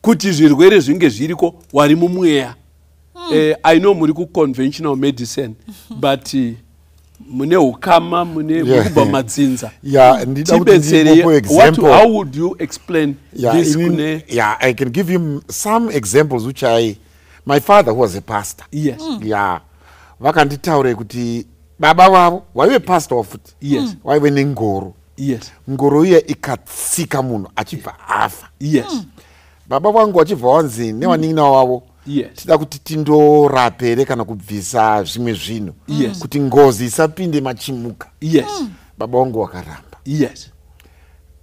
kuti zvirwere zvinge zviriko wari mumweya. Eh, i know muri kuconventional medicine but eh, mune ukama mune mukubva madzinza Yeah, ndida kuti tibetsere ndipopo what example. how would you explain Yeah, this in- kune yeah, I can give you some examples which I, my father who was a pastor. yes. Yeah, vakanditaure kuti baba vavo waive pastor futi Yes. waive nengoro? Yes. Ngoro iya ikatsika munhu achibva afa. Yes. Baba vangu vachibva vanzi newanin'ina wavo Yes. tida kuti tindorape here kana kubvisa zvimwe zvinhu. Yes. kuti ngozi isapinde machimuka. Yes. Baba vangu vakaramba yes.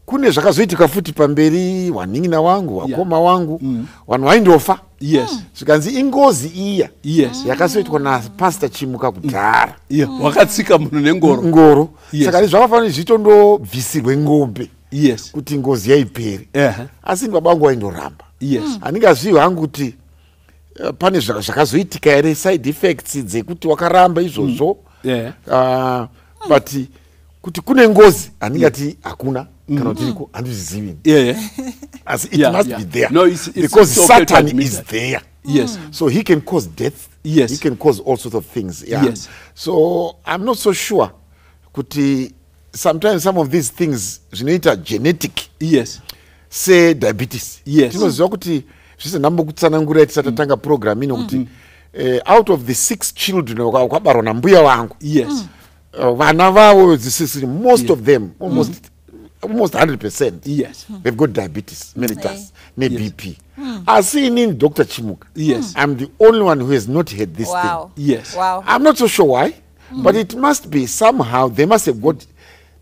Kune zvakazoitika futi pamberi wanhin'ina wangu wakoma wangu. Vanhu vaindofa yes. Zvikanzi ingozi iya yes. yakasoitwa napasta chimuka kudhara. Yeah. Wakatsika munhu nengoro. Ngoro. Yes. saka zvakafanira zvitondobvisirwe ngombe yes. kuti ngozi yaipere. Ehe. asi baba vangu vaindoramba yes. Handingazivi hangu kuti pane zva- zvakazoitika here side effects dzekuti wakaramba izvozvo Yeah. Ah, but kuti kune ngozi handingati hakuna kana kuti iriko handizvizivi yeah, yeah. asi it Yeah, must yeah. be there No, it's- it's- because to satan is there yes so he can cause death Yes. he can cause all sorts of things yeah. Yes. so i'm not so sure kuti sometimes some of these things zvinoita genetic yes sediabetes Yes. tinoziva kuti zvise ndambokutsanangurai tisatatanga mm. program ino mm. kuti eh, out of the six children waka- wakabarwa nambuya vangu yes. Uh, vana vavo zisisiri most of them almost almost 100 percent. Yes. They've got diabetes mellitus Yes. ne-bp asi inini dr chimuka. Yes. i'm the only one who has not had this wow. Thing Yes. wow. I'm not so sure why but it must be somehow they must have got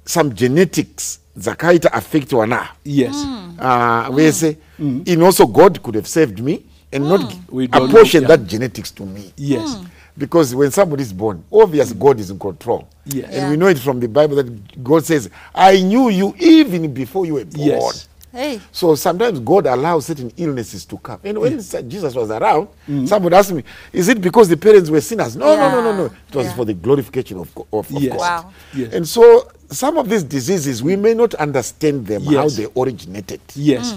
some genetics dzakaita affect wana. Yes. Mm. Ah, uh, vese mm. mm. in also god could have saved me and not We don't apportion know, yeah. that genetics to me. Yes. Because when somebody is born obviously god is in control. Yes. and Yeah. we know it from the bible that god says i knew you even before you were born. Yes. Hey. So sometimes god allows certain illnesses to come. And when jesus was around somebody asked me is it because the parents were sinners? No no no no no. It was Yeah. for the glorification of, of, of Yes. god. Wow. Yes. and so some of these diseases we may not understand them how they originated. Yes.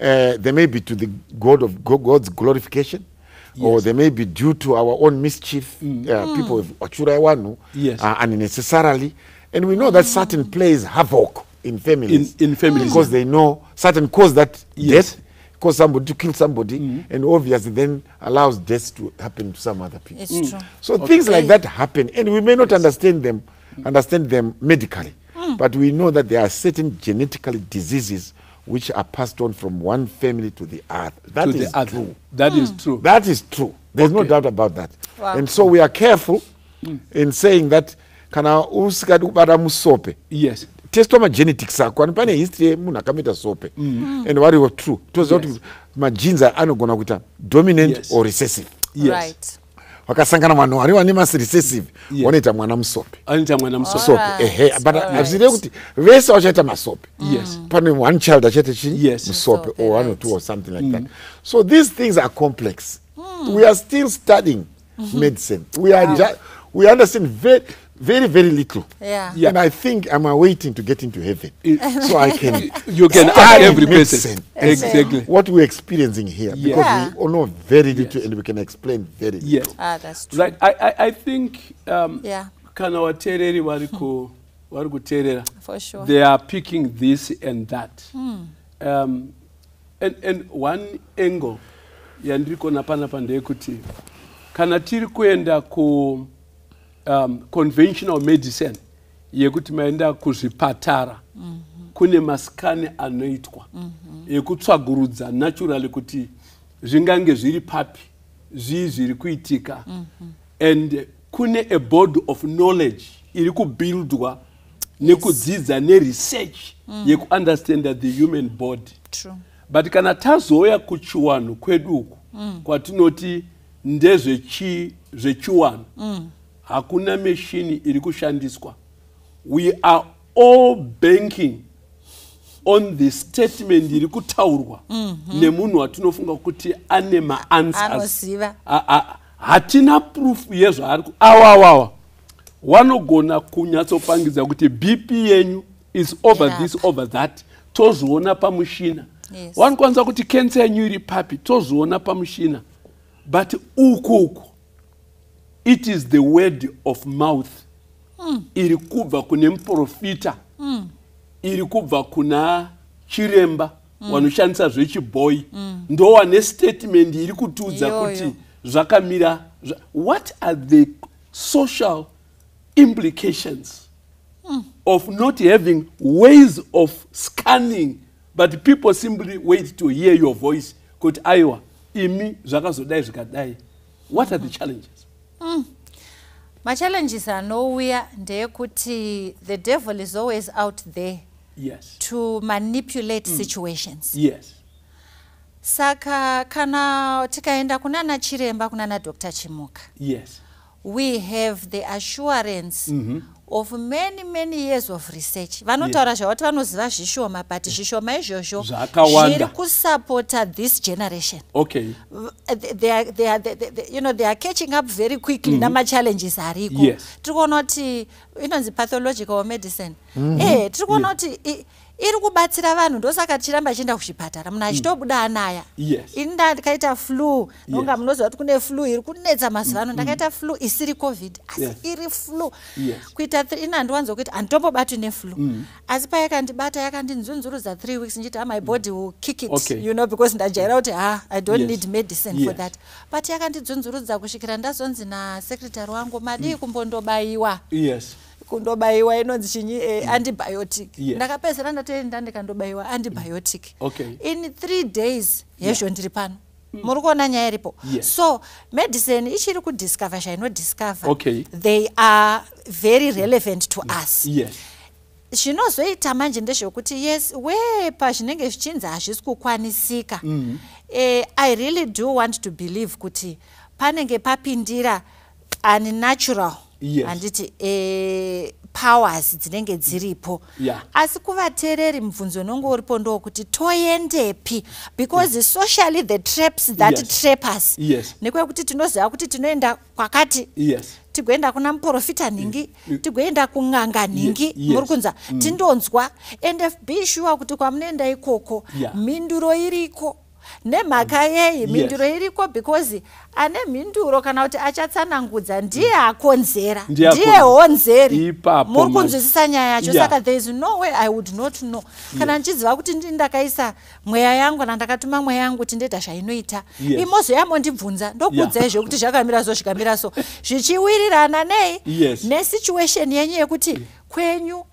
Uh, they may be to the God of God's glorification, or they may be due to our own mischief. Uh, people wachura wanu Yes. uh, unnecessarily, and we know that certain plays havoc in families. In- in families. because they know certain caused that Yes. death, cause somebody to kill somebody, mm-hmm. and obviously then allows death to happen to some other people. it's true mm. So things like that happen, and we may not understand them, mm. understand them medically, mm. but we know that there are certain genetically diseases which are passed on from one family to the other. That to is the other true. that is true That is true. There's no doubt about that. Wow. And so we are careful in saying that kana usikati kubata musope yes testwa magenetics ako ani pane history yemunhu akamita sope. And wariwo true. Toziva kuti Yes. majins anogona kuita dominant Yes. or recessive. Yes. Right. Wakasangana vanhu vari vane masi recessive Yes. wanoita mwana musope. Anoita mwana musope. Ehe but alright. hazvireve kuti vese vachaita masope. Yes. Pane one child achaita chii Yes. musope or one or two or something like that. So these things are complex. We are still studying medicine. We are ju- we understand very very very little. Yeah. Yeah. and i think i'm awaiting to get into heaven. It- so i can you can study ask every person medicine. and say exactly. What we're experiencing here. Because Yeah. we all know very little and we can explain very little. Yes ah that's true. Like I, I, i think um, yeah. kana vateereri vari ku- vari kuteerera for sure. They are picking this and that. Um, and, and one angle yandiri kuona panapa ndeyekuti kana tiri kuenda ku um, conventional medicine yekuti maenda kuzvipatara kune masikani anoitwa ekutsvagurudza naturally kuti zvingange zviri papi zvii zviri kuitika. And kune a board of knowledge iri kubuildwa nekudzidza neresearch yekuunderstanda the human body. True. But kana tazouya kuchiwanhu kwedu uku mm. kwatinoti ndezvechi zvechiwanhu mm. Hakuna meshini iri kushandiswa. We are all banking on the statement iri kutaurwa mm -hmm. nemunhu watinofunga kuti ane maanswers. Hatina proof yezvaari ku- awawawa wanogona kunyatsopangidza kuti bp yenyu is over this over that. Tozviona pamushina. Yes. wanokwanisa kuti kensa yenyu iri papi tozviona pamushina. But uku uku it is the word of mouth mm. iri kubva kune muprofita mm. iri kubva kuna chiremba mm. vanoshandisa zvechibhoi mm. ndo wane statement iri kutiudza kuti zvakamira zva- what are the social implications mm. of not having ways of scanning but people simply wait to hear your voice kuti aiwa imi zvakazodai zvikadai what are the challenges machallenges anouya ndeyekuti the devil is always out there yes. to manipulate situations. Yes. Saka kana tikaenda kunana chiremba kunana dr chimuka yes. we have the assurance of many many years of research. Vanotaura zvavati vanoziva zvishoma but zvishoma izvozvo zviri kusapota this generation. Okay. They are, they are, they, they, you know, they are catching up very quickly mm -hmm. namachallenges ariko. Yes. tiri kuona kuti inonzi pathological medicine. Eh tiri kuona kuti i- iri kubatsira vanhu ndosaka tichiramba chienda kuzvipatara munhu achitobuda anaya. Yes. ini ndakaita flu. Nonga Yes. munoziva kuti kune flu iri kunetsa mazuva ano. Ndakaita flu isiri covid asi Yes. iri flu. Yes. kuita three- ini handiwanzokuti handitombobatwi neflu. Asi payakandibata yakandinzunzurudza three weeks ndichiti ha my body will kick it Okay. you know because ndajaira kuti ha i don't Yes. need medicine for Yes. that. But yakandidzunzurudza kusvikira ndazonzi nasekretary wangu madii kumbondobayiwa. Yes kundobayiwa inonzi chinyi eh, antibiotic. Yes. ndakapedzera ndatoenda ndikandobayiwa antibiotic. Okay. in three days hezvo ndiri pano. Muri kuona nyaya iripo. Yes. so medicine ichiri kudiscover zvainodiscover Okay. they are very relevant to us. Yes. Zvinozoita manje ndezvekuti yes wepa zvinenge zvichinzi hazvisi kukwanisika. Eh, i really do want to believe kuti panenge papindira unnatural Yes. handiti eh, powers dzinenge dziripo Yeah. asi kuvateereri mubvunzo unonge uripo ndowokuti toendepi because socially the traps that Yes. trap us Yes. nekwekuti tinoziva kuti tinoenda kwakati yes tigoenda kuna muprofita nhingi tigoenda kun'anga nhingi yes. muri kunza tindonzwa ende be sure kuti kwamunoenda ikoko Yeah. mhinduro iriko nemhaka yei Yes. mhinduro iriko because ane mhinduro kana kuti achatsanangudza ndiye akonzera Ndiye honzeri muri kunzwisisa nyaya yacho Yeah. saka there is no way i would not know kana ndichiziva kuti ndi ndakaisa mweya yangu kana ndakatuma mweya yangu kuti ndoita zvainoita Yes. imozoyamondibvunza ndokuudza Yeah. izvo kuti zvakamira so zvikamira so zvichiwirirana nei Yes. nesituation yenyu yekuti kwenyu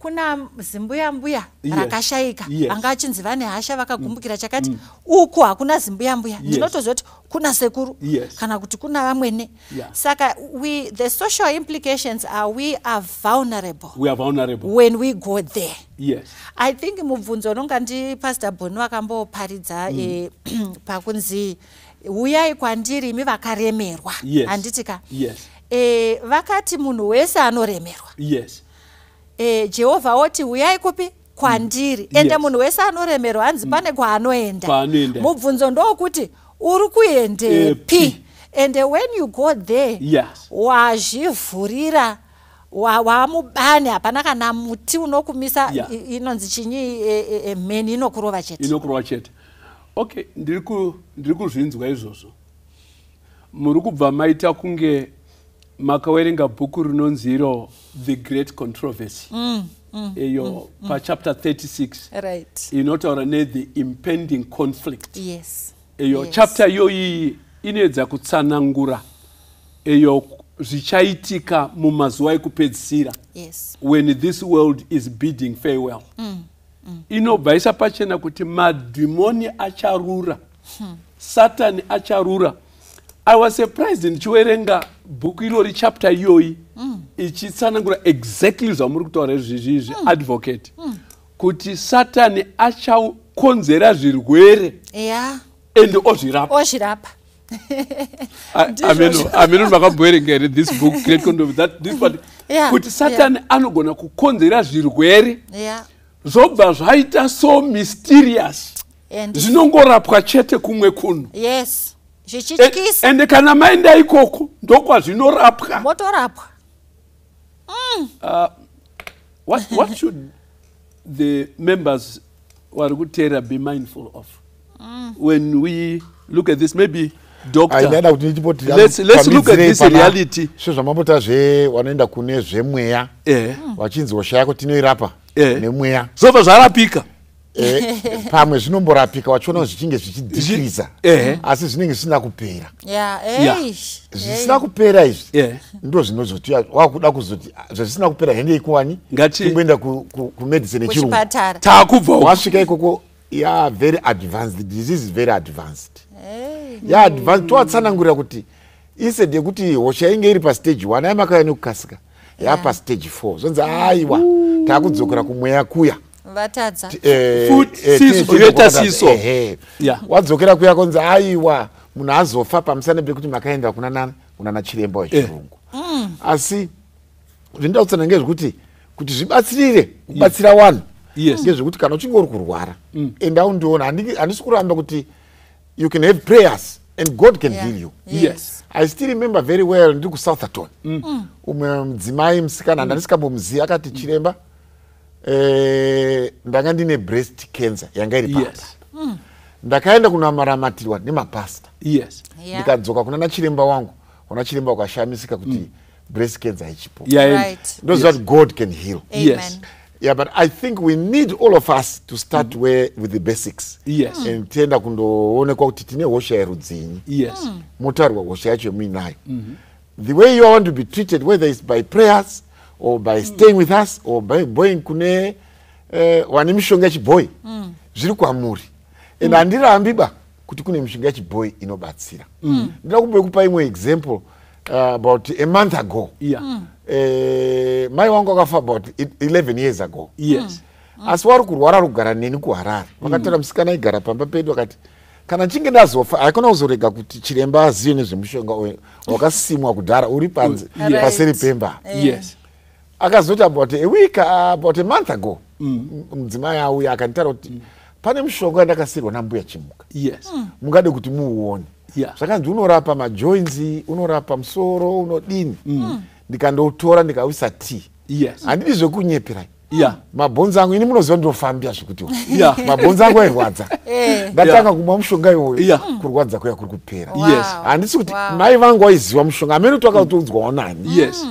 kuna zimbuya mbuya Yes. rakashayika Yes. vanga achinzi vane hasha vakagumbukira chakati uku hakuna zimbuya mbuya ndinotoziva kuti kuna sekuru? Yes. kana kuti kuna vamwene. Yeah. saka we, the social implications are we are vulnerable we are vulnerable. when we go there. Yes. I think mubvunzo unonga ndipastor boni wakamboparidza eh, pakunzi uyai kwandiri imi vakaremerwa. Yes. handiti ka Yes. eh, vakati munhu wese anoremerwa. Yes eh, jehovha oti uyai kupi? Kwandiri. Ende Yes. munhu wese anoremerwa hanzi pane kwaanoenda. Mubvunzo ndowokuti uri kuendepi? Epi. ende when you go there Yes. wazvivhurira wa- wamubane hapana kana muti unokumisa Yeah. inonzi chinyi e- e- e, mheni inokurova chete. Inokurova chete. Okay ndiri kuzvinzwa izvozvo. Muri kubva maita kunge makaverenga bhuku rinonzi iro the great controversy Mm, iyo pachapter 36 right. Inotaura nethe impending conflict. Yes. Iyo Yes. chapter iyoyi inoedza kutsanangura. Iyo zvichaitika mumazuva ekupedzisira. Yes. When this world is bidding farewell. Inobva isa pachena kuti madhimoni acharura. Satani acharura. I was surprised ndichiverenga bhuku irori chapter iyoyi ichitsanangura exactly zvamuri kutaura izvizvizvi advocate. Kuti satani achakonzera zvirwere ya and ozvirapa. Ozvirapa. Ameno makabhoerenga here this book great condom that this part Yeah, kuti satani anogona kukonzera zvirwere ya zvobva zvaita so mysterious and zvinongorapwa chete kumwe kuno yes zvichityisa ende kana maenda ikoko ndokwazvinorapwa motorapwa. Uh, what, what should the members vari kuteera be mindful of? When we look at this maybe doctor aindaida kuti ndichipoti Let's- let's look at this reality. zvo zvamapota zve wanoenda kune zvemweya. Eh. vachinzi hosha yako tinoirapa Eh. nemweya. Zvobva zvarapika. Eh, pamwe zvinomborapika wachiona zvichinge zvichidhikiriza Eh. asi zvinenge zvisina kupera. Zvisina kupera izvi. Eh. ndo zvinozoti wakuda kuzoti "Ah, zvisina kupera hendei kuwani Ngati- timboenda ku- ku- kumedicine yechirungu. Taakubvawo wasvika ikoko ya very advanced disease is very advanced. Hey. ya advanced towatsanangurira kuti instead yekuti hosha inge iri pastage one aimakauya nekukasika yapastage four. Zonzi aiwa taakudzokera kumweya kuya vatadza Eh, Food, eh, siso, wadzokera kuya konzi aiwa munhu azofa pamusana pekuti makaenda kuna nani kuna nachiremba wechirungu. Asi zvinoda kutsana ngezvekuti kuti zvibatsirire kubatsira vanhu Yes. ngezvekuti kana uchinge uri kurwara enda undiona handisi kuramba kuti you can have prayers and god can Yeah. heal you. Yes. i still remember very well ndiri kusoutherton umwe mudzimai musikana handandisikambomuziva akati chiremba eh, ndanga ndine breast cancer yanga iri papa. Yes. Ndakaenda kunamaramatirwa nemapasta. Yes. Yeah. ndikadzoka kuna nachiremba wangu ona chiremba ukashamisika kuti breast cancer haichipo yeah and- Right. ndoziva kuti god can heal. Yes. Amen. yeah but i think we need all of us to start where with the basics. Yes. and tienda kundoonekwa kuti tine hosha yerudzinyi yes. Motaurwa hosha yacho muinayo the way you want to be treated whether it's by prayers or by staying with us or by going kune uh, vane mishonga yechibhoi zviri kwamuri. And handirambiba kuti kune mishonga yechibhoi inobatsira. Ndida kumbokupa imwe example uh, about a month ago. Yeah. Eh, mai wangu akafa about i- 11 years ago. Yes. Asi wari kurwara rugara neni kuharare. Vakatora musikana aigara pamba pedu akati kana nchinge ndazofa haikona kuzorega kuti chiremba azive nezvemushonga uyu wakasimwa kudhara uri panze Right. paseri pemba. Yes akazoti about a week uh, about a month ago mudzimai auya akanditaura kuti pane mushonga wandakasirwa nambuya chimuka. Yes. Mungade kuti muuone. Yeah. zvakanzi unorapa majoinzi unorapa musoro unodini. Ndikandoutora ndikauisa tea. Yes. Handidi zvekunyeperai yeah. Mabhonzo angu ini munoziva ndinofambia zvekuti Yeah. mabhonzo angu airwadza. Eh. ndatanga kumwa mushonga iwoyo. Yeah. kurwadza kuya kuri kupera Wow. Yes. handisi kuti Wow. mai vangu vaiziva mushonga. Amene twakautodzwawo nani. Yes. Isi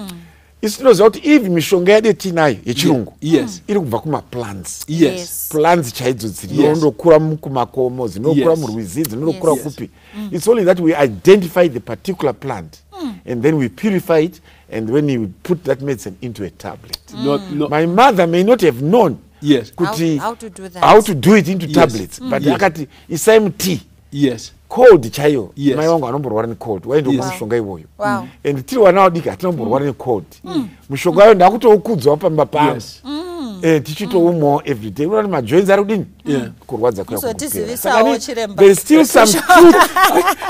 tinoziva kuti even mishonga yedu yetinayo yechirungu yes. iri kubva kumaplants yes. Plants chaidzo Yes. dzinondokura kumakomo dzinokura Yes. murwizi dzinondokura Yes. kupi. It's only that we identify the particular plant and then we purify it and when we put that medicine into a tablet. Not no my mother may not have known yes. kuti How- how to do that. how to do it into Yes. tablets but Yes. akati isai mutii yes cold chaiyo Yes. mai vangu anomborwara necold waendokupa Yes. mushonga iwoyo Wow. and tiri vana vadiki hatinomborwara necold mushonga wayo ndakutoukudzawo pamba pangu yes Eh, tichitoumwawo everyday unoona kuti majoins ari kudini Yeah. kurwadza kuya Muzotizivisawo kukupera. chiremba. there is still some truth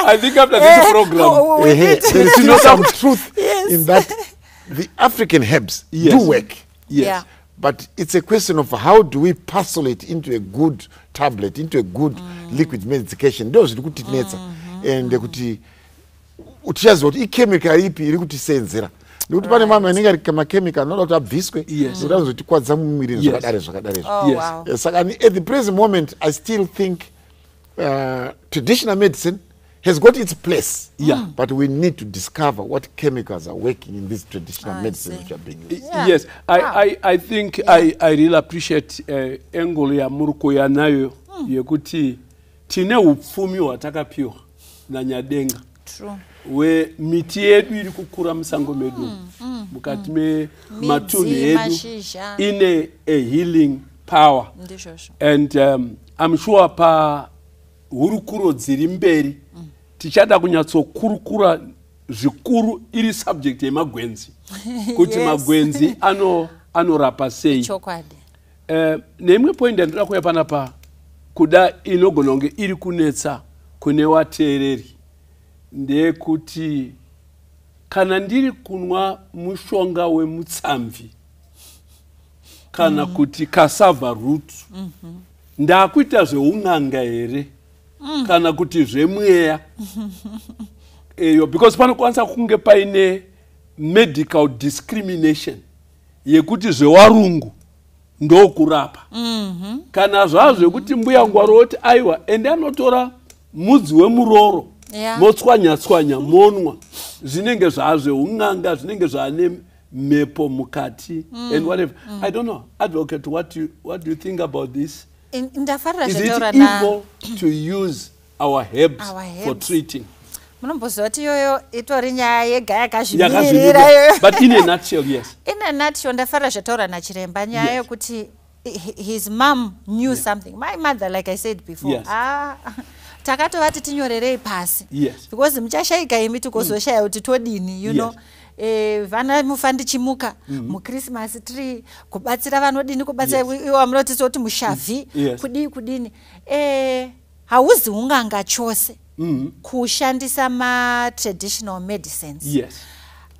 i think after this program we Ehe, did. there is still some truth Yes. in that the african herbs Yes. do work yes Yeah. But it's a question of how do we parcel it into a good tablet into a good liquid medication. Ndo zviri kutinetsa and kuti tichaziva kuti ichemical ipi iri kutisenzera nekuti pane mamwe anenge ari makemical anoda kuti abviswe nekuti anozotikwadza mumwiri Yes. zvakadare zvakadare. Oh, saka at the present moment i still think uh, traditional medicine has got its place Yeah. but we need to discover what chemicals are working in these traditional I medicines see. which are being used Yeah. yes I, Wow. I, i think I, i really appreciate uh, angle yamuri kuuya nayo yekuti tine upfumi hwatakapiwa nanyadenga True. wemiti yedu iri kukura musango medu mukati mematunhu Midzi, edu ine a healing power ndizvozvo and um, i'm sure pahurukuro dziri mberi tichada kunyatsokurukura zvikuru iri subject yemagwenzi kuti Yes. magwenzi ano anorapa sei chokwadi Eh, neimwe point yandinoda kuya panapa kuda inogona kunge iri kunetsa kune vateereri ndeyekuti kana ndiri kunwa mushonga wemutsamvi kana mm. kuti cassava root mm -hmm. ndaakuita zveun'anga here mm. kana kuti zvemweya eyo because panokwanisa kunge paine medical discrimination yekuti zvewarungu ndokurapa mm -hmm. kana zvaa zvekuti mbuya ngwaro oti aiwa ende anotora mudzi wemuroro Yeah. motswanya-tswanya monwa zvinenge zvazveun'anga zvinenge zvane mhepo mukati mm. and whatever mm. i don't know advocate what, you, what do you think about this ndafarira zvataura na to use our herbs, Our for herbs. treating munomboziva kuti iyoyo itori nyaya yega Yakazvimirira. but in a nutshell yes in a nutshell ndafarira zvataura nachiremba nyaya Yes. yokuti hi- his mom knew something my mother like i said before Yes. ah, takatovati tinyorerei pasi Yes. because muchashayika imi tigozoshaya kuti todini you Yes. know Eh, vana mufa ndichimuka muchristmas tree kubatsira vanodini kubatsira Yes. iwo munotisa kuti mushavhi Yes. kudii kudini? Eh, hauzi unganga chose Mhm. kushandisa matraditional medicines. Yes.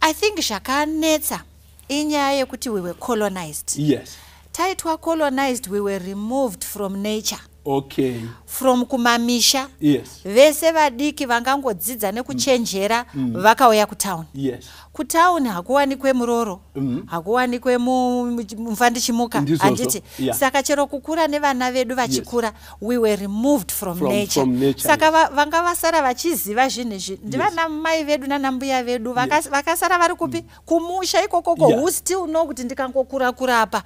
I think zvakanetsa inyaya yekuti we were colonized. Yes. Taitwa colonized we were removed from nature. Okay from kumamisha. Yes. Vese vadiki vangangodzidza nekuchenjera vakauya kutauni yes. Kutauni hakuwanikwe muroro Mhm. hakuwanikwe mu- mufandishimuka Ndizvozvo, handiti. Yeah. saka chero kukura nevana vedu vachikura we were removed from, From- nature. from nature, saka va- vanga vasara vachiziva zvinhu izvi. Ndivana mai vedu nanambuya vedu vaka- vakasara vari kupi? Kumusha ikokoko Yeah. who still know kuti ndikangokura kurapa?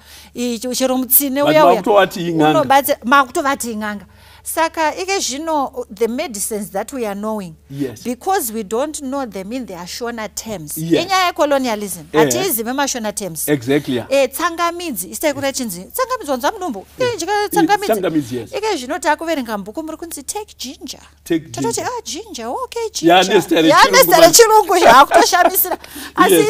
Chero mutsine But uya. uya makutovati ing'anga. Saka ike zvino the medicines that we are knowing Yes. because we don't know them in their shona terms Yes. inyaya yecolonialism Eh. hatiizive mashona terms exactly yeah. e tsangamidzi isitai chinzi tsangamidzi wanza munumbu idya tsangamidzi tsangamidzi, yes. ike zvino takuverenga mbuku muri kunzi take ginger tototi ginger. ah ginger okay Yeah, nezita rechirungu zvaakutoshamisira asi Yes.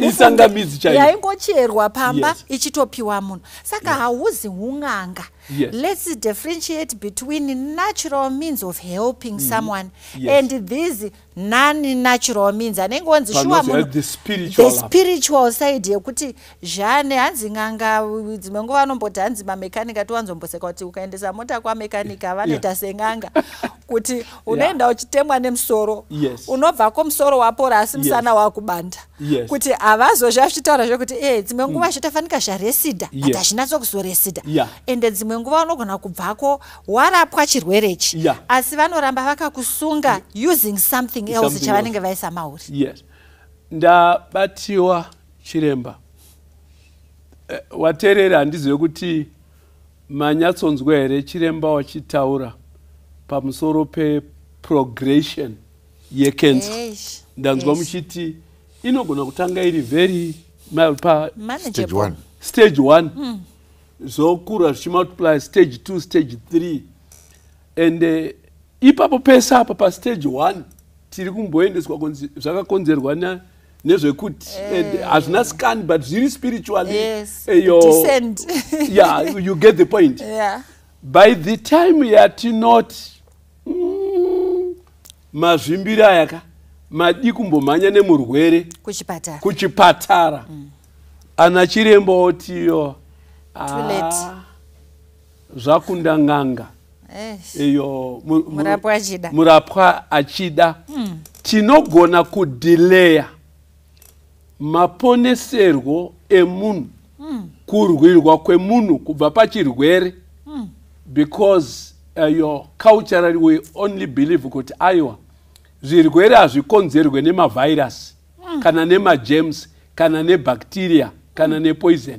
itsangamidzi chaiyo. yaingocherwa pamba Yes. ichitopiwa munhu saka hauzi un'anga Yes. let's differentiate between natural means of helping someone Yes. and these non-natural means anenge onzi shuwa the spiritual spiritual side yekuti zvane hanzi n'anga dzimwe nguva vanomboti hanzi mamekanika tiwanzomboseka kuti ukaendesa mota kwamekanika vanoita sen'anga kuti unoenda uchitemwa nemusoro Yes. unobvako musoro wapora asi musana wakubanda Yes. kuti havazozvi vachitaura zvokuti e dzimwe nguva zvitafanika zvaresida but Yes. hazvinatsokuzoresida Yeah. ende dzimwe nguva unogona kubvako warapwa chirwere ichi. Yeah. asi vanoramba vakakusunga using something else chavanenge vaisa mauri. Yes. Ndabatiwa chiremba. Eh, wateerera handizive kuti manyatsonzwa here chiremba wachitaura pamusoro peprogression Eish. ndanzwa Yes. muchiti inogona kutanga iri very mild pa stage manageable one. stage one zvokura zvichimultiply stage two stage three. And uh, ipapo pese apa pastage one tiri kumboendeswa kunzi zvakakonzerwa nezvekuti and hazvina scan but zviri spiritually Yes, eyo descend. yeah you get the point. Yeah. By the time yatinoti mm, mazvimbiri aya ka madi kumbomhanya nemurwere kuchipatara. kuchipatara. Ana chiremba otiyo. "Ah, zvakunda n'anga iyo mu- mu- Murapwa achida. murapwa achida. Tinogona kudhileya maponeserwo emunhu kurwirwa kwemunhu kubva pachirwere. Because uh, your culturally we only believe kuti aiwa zvirwere hazvikonzerwe nemavhairasi kana nemagems kana nebacteria kana nepoison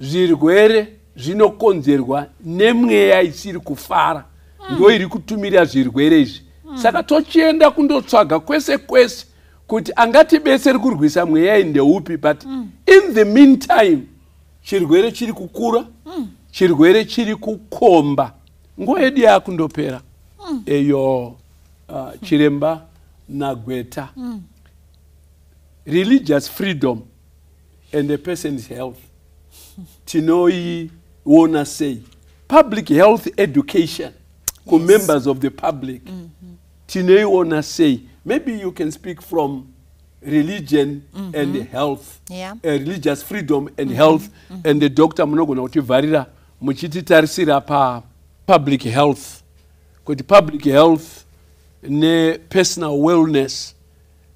zvirwere zvinokonzerwa nemweya isiri kufara ndo iri kutumirira zvirwere izvi. Saka tochienda kundotsvaga kwese kwese kuti angatibeseri kurwisa mweya iyi ndeupi but in the meantime chirwere chiri kukura chirwere chiri kukomba. Nguva yedu yakundopera eyo uh, chiremba nagweta. Religious freedom and a person's health tinoiona sei? Public health education kumembers of the public. Tinoiona sei? Maybe you can speak from religion and health Yeah. uh, religious freedom and health. And the doctor munogona kutivharira muchititarisira papublic health. Kuti public health nepersonal wellness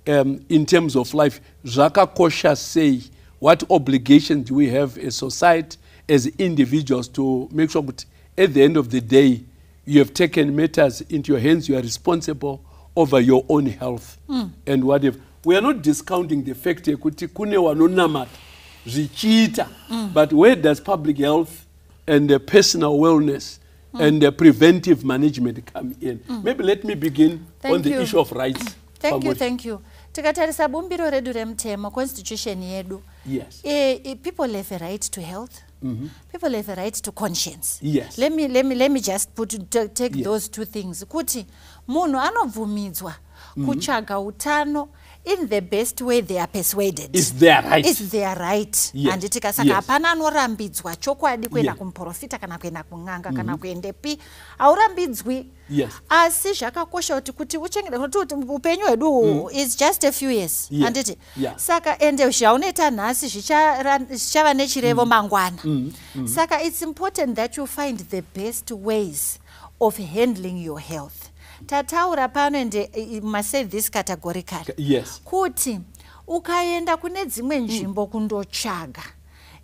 um, in terms of life zvakakosha sei what obligations do we have as society as individuals to make sure kuti at the end of the day you have taken matters into your hands you are responsible over your own health mm. and whatever we are not discounting the fact yekuti kune vanonamata zvichiita mm. but where does public health and the personal wellness mm. and the preventive management come in mm. maybe let me begin Thank on the issue of rights thank you thank you tikatarisa bumbiro redu remutemo constitution yedu yes e, e, people have a right to health Mm -hmm. people have a right to conscience Yes. let me, let me, let me just put, take Yes. those two things kuti munhu anobvumidzwa kutsvaga utano in the best way they are persuaded. Is their right. Is their right. Yes, handitika saka yes. hapana anorambidzwa. Chokwadi kuenda Yeah. kumuprofita kana kuenda kun'anga kana kuendepi haurambidzwi Yes. asi zvakakosha kuti kuti uchengete kuti upenyu hwedu is just a few years. Yes. handiti Yeah. saka ende zvaunoita nhasi zvichava nechirevo mangwana. Mm. saka it's important that you find the best ways of handling your health tataura pano this categorically yes kuti ukaenda kune dzimwe nzvimbo kundotsvaga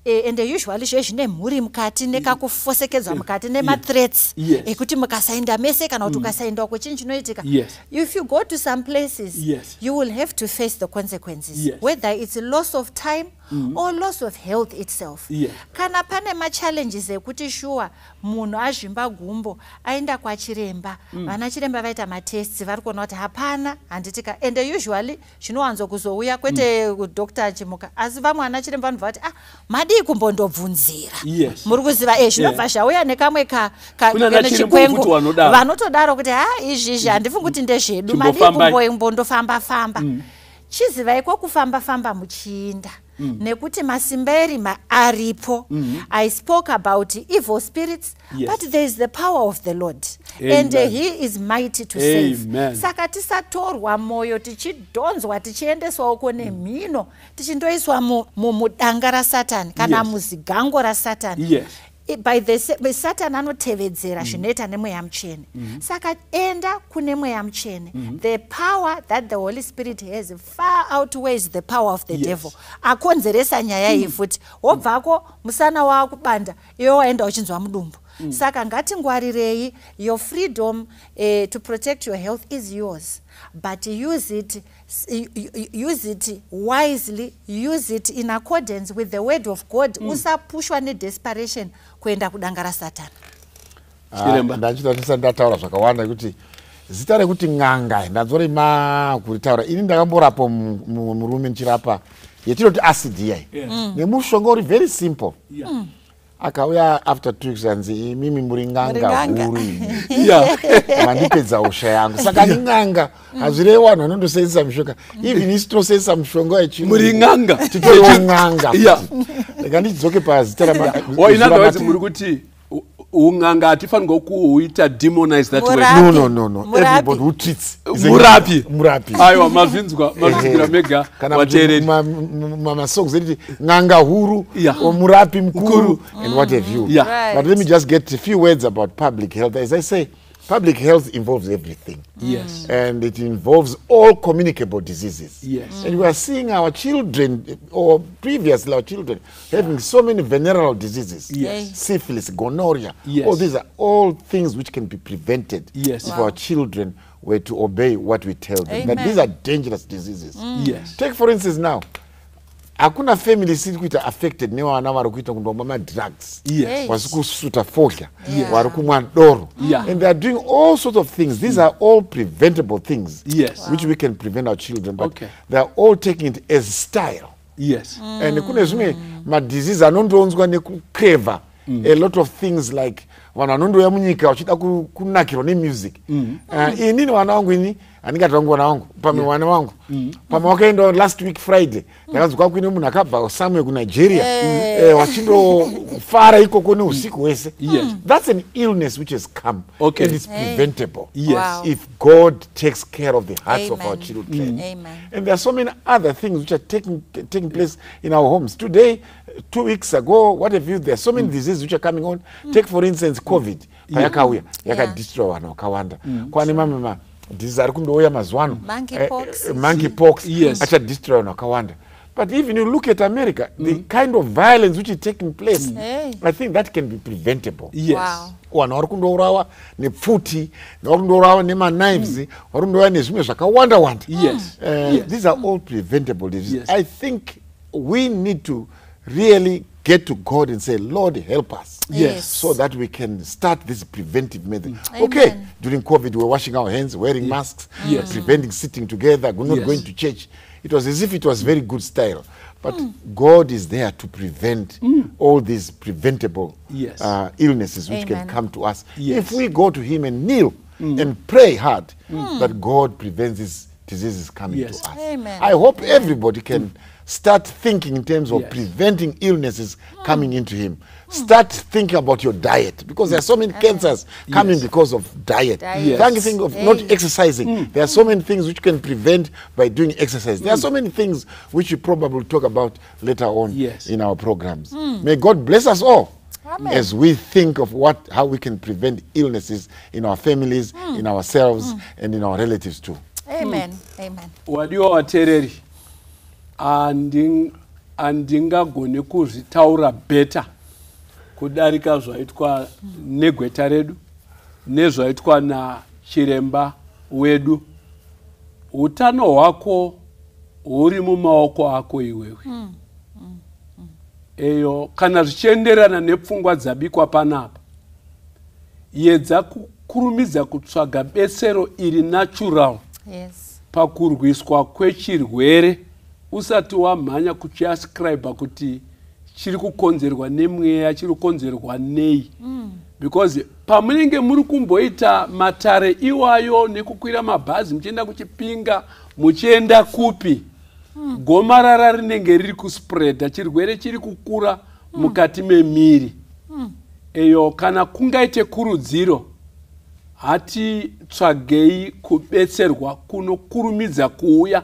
e, ende usually zve zvine mhuri mukati nekakufosekedzwa mukati nemathreats Yes. ekuti mukasaenda mese kana kuti ukasaendawo kwechinhu chinoitika Yes. if you go to some places Yes. you will have to face the consequences Yes. whether it's loss of time or loss of health itself. Kana pane machallenges ekuti shuwa munhu azvimba gumbo aenda kwachiremba. Vana chiremba vaita matests vari kuona kuti hapana handitika ende usually zvinowanzo kuzouya kwete dr achimuka. Asi vamwe ana chiremba vanobva kuti ah madii kumbondobvunzira? Yes. muri kuziva e zvinobva Yeah. zvauya nekamwe ka- ka- vanodaro. vanotodaro kuti ha izvizvi handifungi kuti ndezvedu. Madii kumbondofamba famba chizivai kwokufamba famba muchiinda nekuti masimberi ma aripo i spoke about evil spirits Yes. but there is the power of the lord Amen. and uh, he is mighty to save Amen. saka tisatorwa mwoyo tichidhonzwa tichiendeswawo kune mhino tichindoiswa mu- mu- mudanga rasatani kana Yes. muzigango rasatani Yes. By the satani anotevedzera zvinoita nemweya mutsvene. Saka enda kune mweya mutsvene. The power that the holy spirit has far outweighs the power of the Yes. devil. Akonzeresa nyaya iyi futi wobvako musana waakubanda iwe waenda uchinzwa mudumbu saka ngatingwarirei your freedom uh, to protect your health is yours. But use it use it wisely use it in accordance with the word of god. Usapushwa nedesperation kuenda kudanga rasatani ndisati ndataura zvakawanda kuti zita rekuti n'anga ndanzorema kuritaura ini ndakamborapo mu- mu- murume ndichirapa yetinoti acid iyai Yes. nemushonga uri very simple. Yeah. Akauya after two weeks anzi imimi muri n'anga." huru mandipedza usha yangu. Saka ni n'anga hazvirevi vanhu vanondosenzesa mishonga even isi tinosenzesa mishonga yechirungu. muri n'anga titoriwo n'anga rega ndidzoke pazita rama- Oh, in zita other words ramati- muri kuti un'anga hatifanirwa kuuita demonize that way. Murapi. no no no no. Everybody who treats murapi murapi aiwa mazvinzwa mazvinzwira mega. Kana vateereri masongs editi n'anga huru Yeah. or murapi mkuru. Mkuru. and what have you? Yeah. Right. but let me just get a few words about public health. As i say public health involves everything yes and it involves all communicable diseases. Yes. And we are seeing our children, or previously our children, having so many venereal diseases. Yes. Syphilis, gonorrhea. Yes. All these are all things which can be prevented Yes. if Wow. our children were to obey what we tell them. That Amen. these are dangerous diseases. yes Take for instance now, hakuna family isiri kuita affected nevana vari kuita kundomwa madrugs. Yes. Wasi kusuta forya Yeah. vari kumwa doro. Yeah. and they are doing all sorts of things. These are all preventable things Yes. which we can prevent our children but Okay. they are all taking it as style. Yes. And kune zvimwe madisease anondoonzwa nekukeva a lot of things like vanhu vanondouya munyika vachida ku- kunakirwa nemusic. Uh, inini vana vangu ini handingati vangu vana vangu pamwe vana vangu pamwe wakaenda last week friday ndakanzwa kuine munhu akabva somewhere kunigeria eh, wachindofara ikoko neusiku hwese Yes. that's an illness which has come Okay. and it's preventable. Yes. Wow. if god takes care of the hearts of our Amen. children. Amen. and there are so many other things which are taking taking place in our homes. Today two weeks ago what have you there are so many diseases which are coming on. Take for instance covid. Payakauya yakadestroy vanhu vakawanda kwane mamwe ma disease ari kundouya mazuva ano Monkeypox. Eh, eh, Yes. achadestroy vanhu vakawanda but even you look at america the kind of violence which is taking place Hey. i think that can be preventable yes Wow. vanhu vari kundourawa nepfuti vari kundourawa nemaknives vari kundourawa nezvimwe zvakawanda wanda Yes. Uh, Yes. these are all preventable diseases Yes. i think we need to really get to god and say lord help us Yes. so that we can start this preventive method Amen. okay during covid we were washing our hands wearing masks Yes. Mm-hmm. preventing sitting together not Yes. going to church it was as if it was very good style but god is there to prevent mm. all these preventable Yes. uh, illnesses which Amen. can come to us Yes. if we go to him and kneel mm. and pray hard mm. that god prevents these diseases coming Yes. to us. Amen. I hope everybody can mm. start thinking in terms of Yes. preventing illnesses mm. coming into him. Start thinking about your diet because there are so many mm. cancers coming Yes. because of diet. Diet. Yes. Thank you think of not Amen. exercising. There are so many things which you can prevent by doing exercise. There are so many things which we probably talk about later on Yes. in our programs. May God bless us all Amen. as we think of what how we can prevent illnesses in our families, in ourselves, and in our relatives too. Amen. Amen. Wadiwa vateereri handi- handingagoni kuzvitaura bheta kudarika zvaitwa negweta redu nezvaitwa nachiremba wedu. Utano hwako huri mumaoko ako iwewe. Eyo kana zvichienderana nepfungwa dzabikwa panapa yedza kukurumidza kutsvaga betsero iri natural yes pakurwiswa kwechirwere usati wamhanya kuchiascribe kuti chiri kukonzerwa nemweya chiri kukonzerwa nei mm. because pamunenge muri kumboita matare iwayo nekukwira mabhazi muchienda kuchipinga muchienda kupi mm. gomarara rinenge riri kuspreadha chirwere chiri kukura mm. mukati memiri mm. eyo kana kungaite kurudziro hatitsvagei kubetserwa kunokurumidza kuuya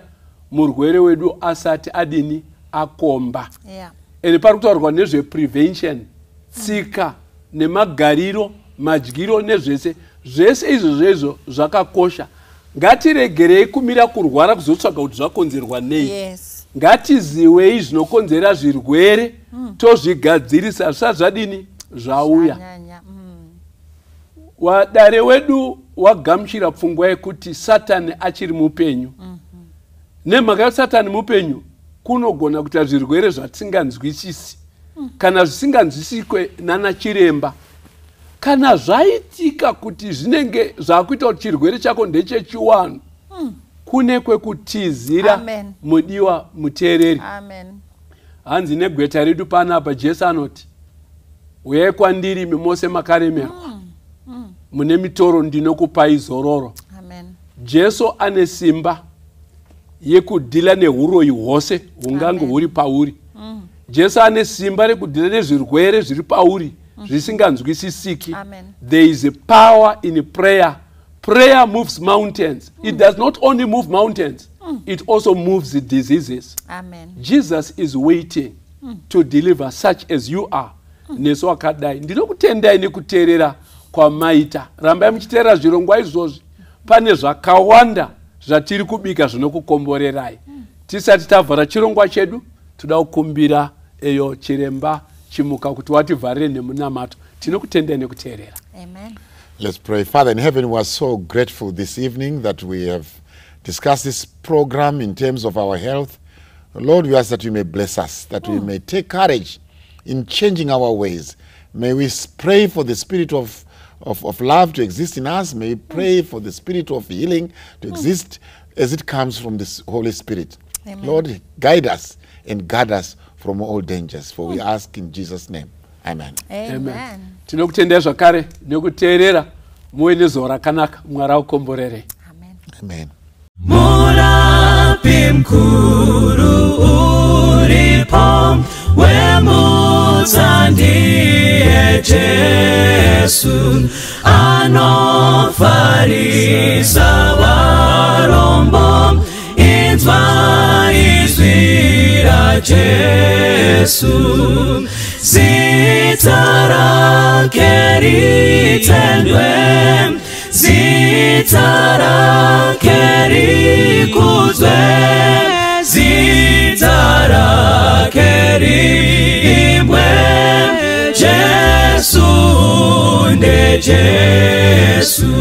murwere wedu asati adini akomba. Yeah. Ende pari kutaurwa nezveprevention tsika nemagariro madyiro nezvese zvese izvo zvezvo zvakakosha. Ngatiregerei kumira kurwara kuzotsvaga kuti zvakonzerwa nei. Yes. Ngatiziwei zvinokonzera zvirwere tozvigadzirisa zvisati zvadini zvauya. Mm. Wadare wedu wagamuchira pfungwa yekuti satani achiri mupenyu. Nemhaka yekuti satani mupenyu kunogona kuita zvirwere zvatisinganzwisisi kana zvisinganzwisikwe nana chiremba. Kana zvaitika kuti zvinenge zvaakuita kuti chirwere chako ndechechiwanu kune kwekutizira mudiwa muteereri. Hanzi negweta redu panapa jesu anoti uyai kwandiri imi mose makaremerwa mune mitoro ndinokupai zororo amen. Jesu ane simba yekudhila neuroyi hwose hungange huri pauri. Jesu ane simba rekudhila nezvirwere zviri pauri zvisinganzwisisiki. Amen. there is a power in prayer. Prayer moves mountains. It does not only move mountains it also moves the diseases. Amen. Jesus is waiting to deliver such as you are. Nesu wakadai ndinokutendai nekuteerera kwamaita. Rambai muchiteerera zvirongwa izvozvi. Pane zvakawanda zvatiri kubika zvinokukomborerai. Tisati tavhara chirongwa chedu toda kukumbira eyo chiremba chimuka kuti wativharire nemunamato. Tinokutendai nekuteerera. Amen. Let's pray. Father in heaven, we are so grateful this evening that we have discussed this program in terms of our health. Lord, we ask that you may bless us, that we may take courage in changing our ways. May we pray for the spirit of, of, of love to exist in us. May we pray for the spirit of healing to exist as it comes from the Holy Spirit. Amen. Lord, guide us and guard us from all dangers. For we ask in Jesus' name. Amen. amen tinokutendai zvakare nekuteerera muve nezuva rakanaka mwari akukomborerei amen Amen. murapi mkuru uripo wemutsandie jesu anofarisa varombo inzwa izwi rajesu zita rake ritendwe. Zita rake rikudzwe zita rake riimbwe jesu ndejesu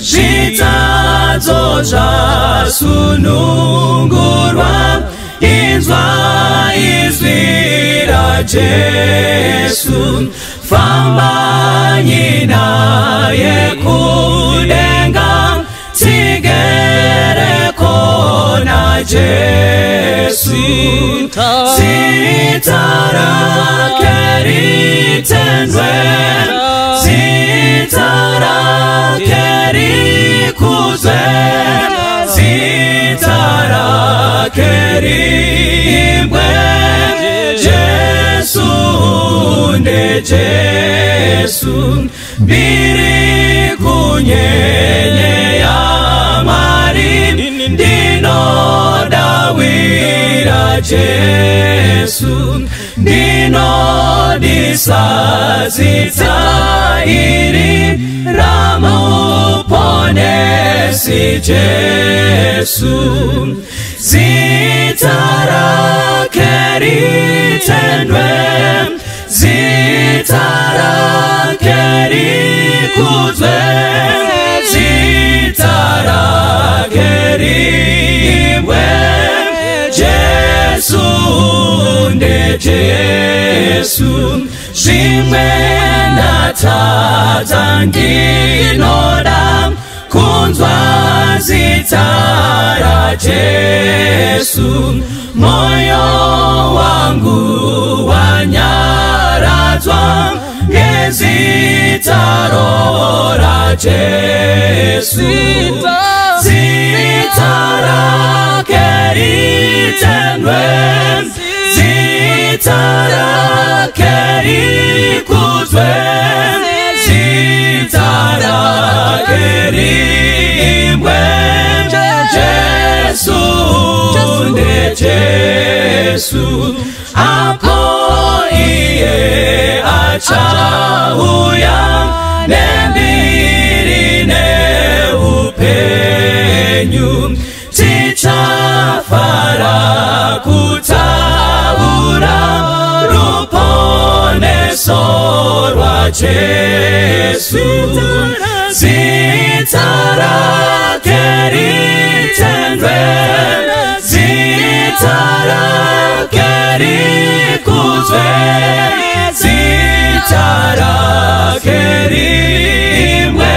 zvitadzo zvasunungurwa inzwa izwi rajesu fambanyi naye kudenga tigereko najesu zita rake ritendwe zita rake rikudzwe zita rake rimbwe jesu ndejesu mbiri kunyenyeya mari ndinodawira jesu ndinodisazita iri ramuponesi jesu. Zita rake ritendwe zita rake rikudzwe zita rake rimbwe jesu ndejesu zvimwe ndatadza ndinoda kunzwa zita rajesu moyo wangu wanyaradzwa ngezitaro rajesu zita rake ritendwe zita rake rikudzwe zita rake rimbwe jesu. Apo iye achauya nembiri neupenyu tichafara kutaura ruponeso rwajesu zita rake ritendwe zita rake rikudzwe zita rake rimwe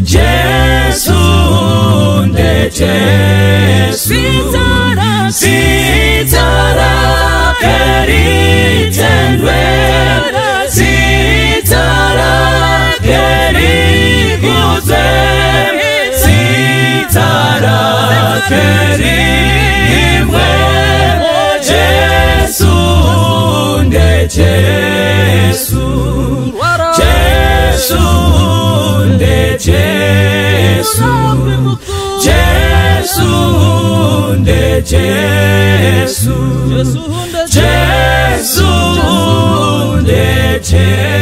rake rikudzwe zita rake rimwe jesu ndejesu jesu ndejesu zita rake ritendwe zita rake rikudzwe zita rake rimwe Jesus, Jesus, nde Jesus, Jesus, nde Jesus.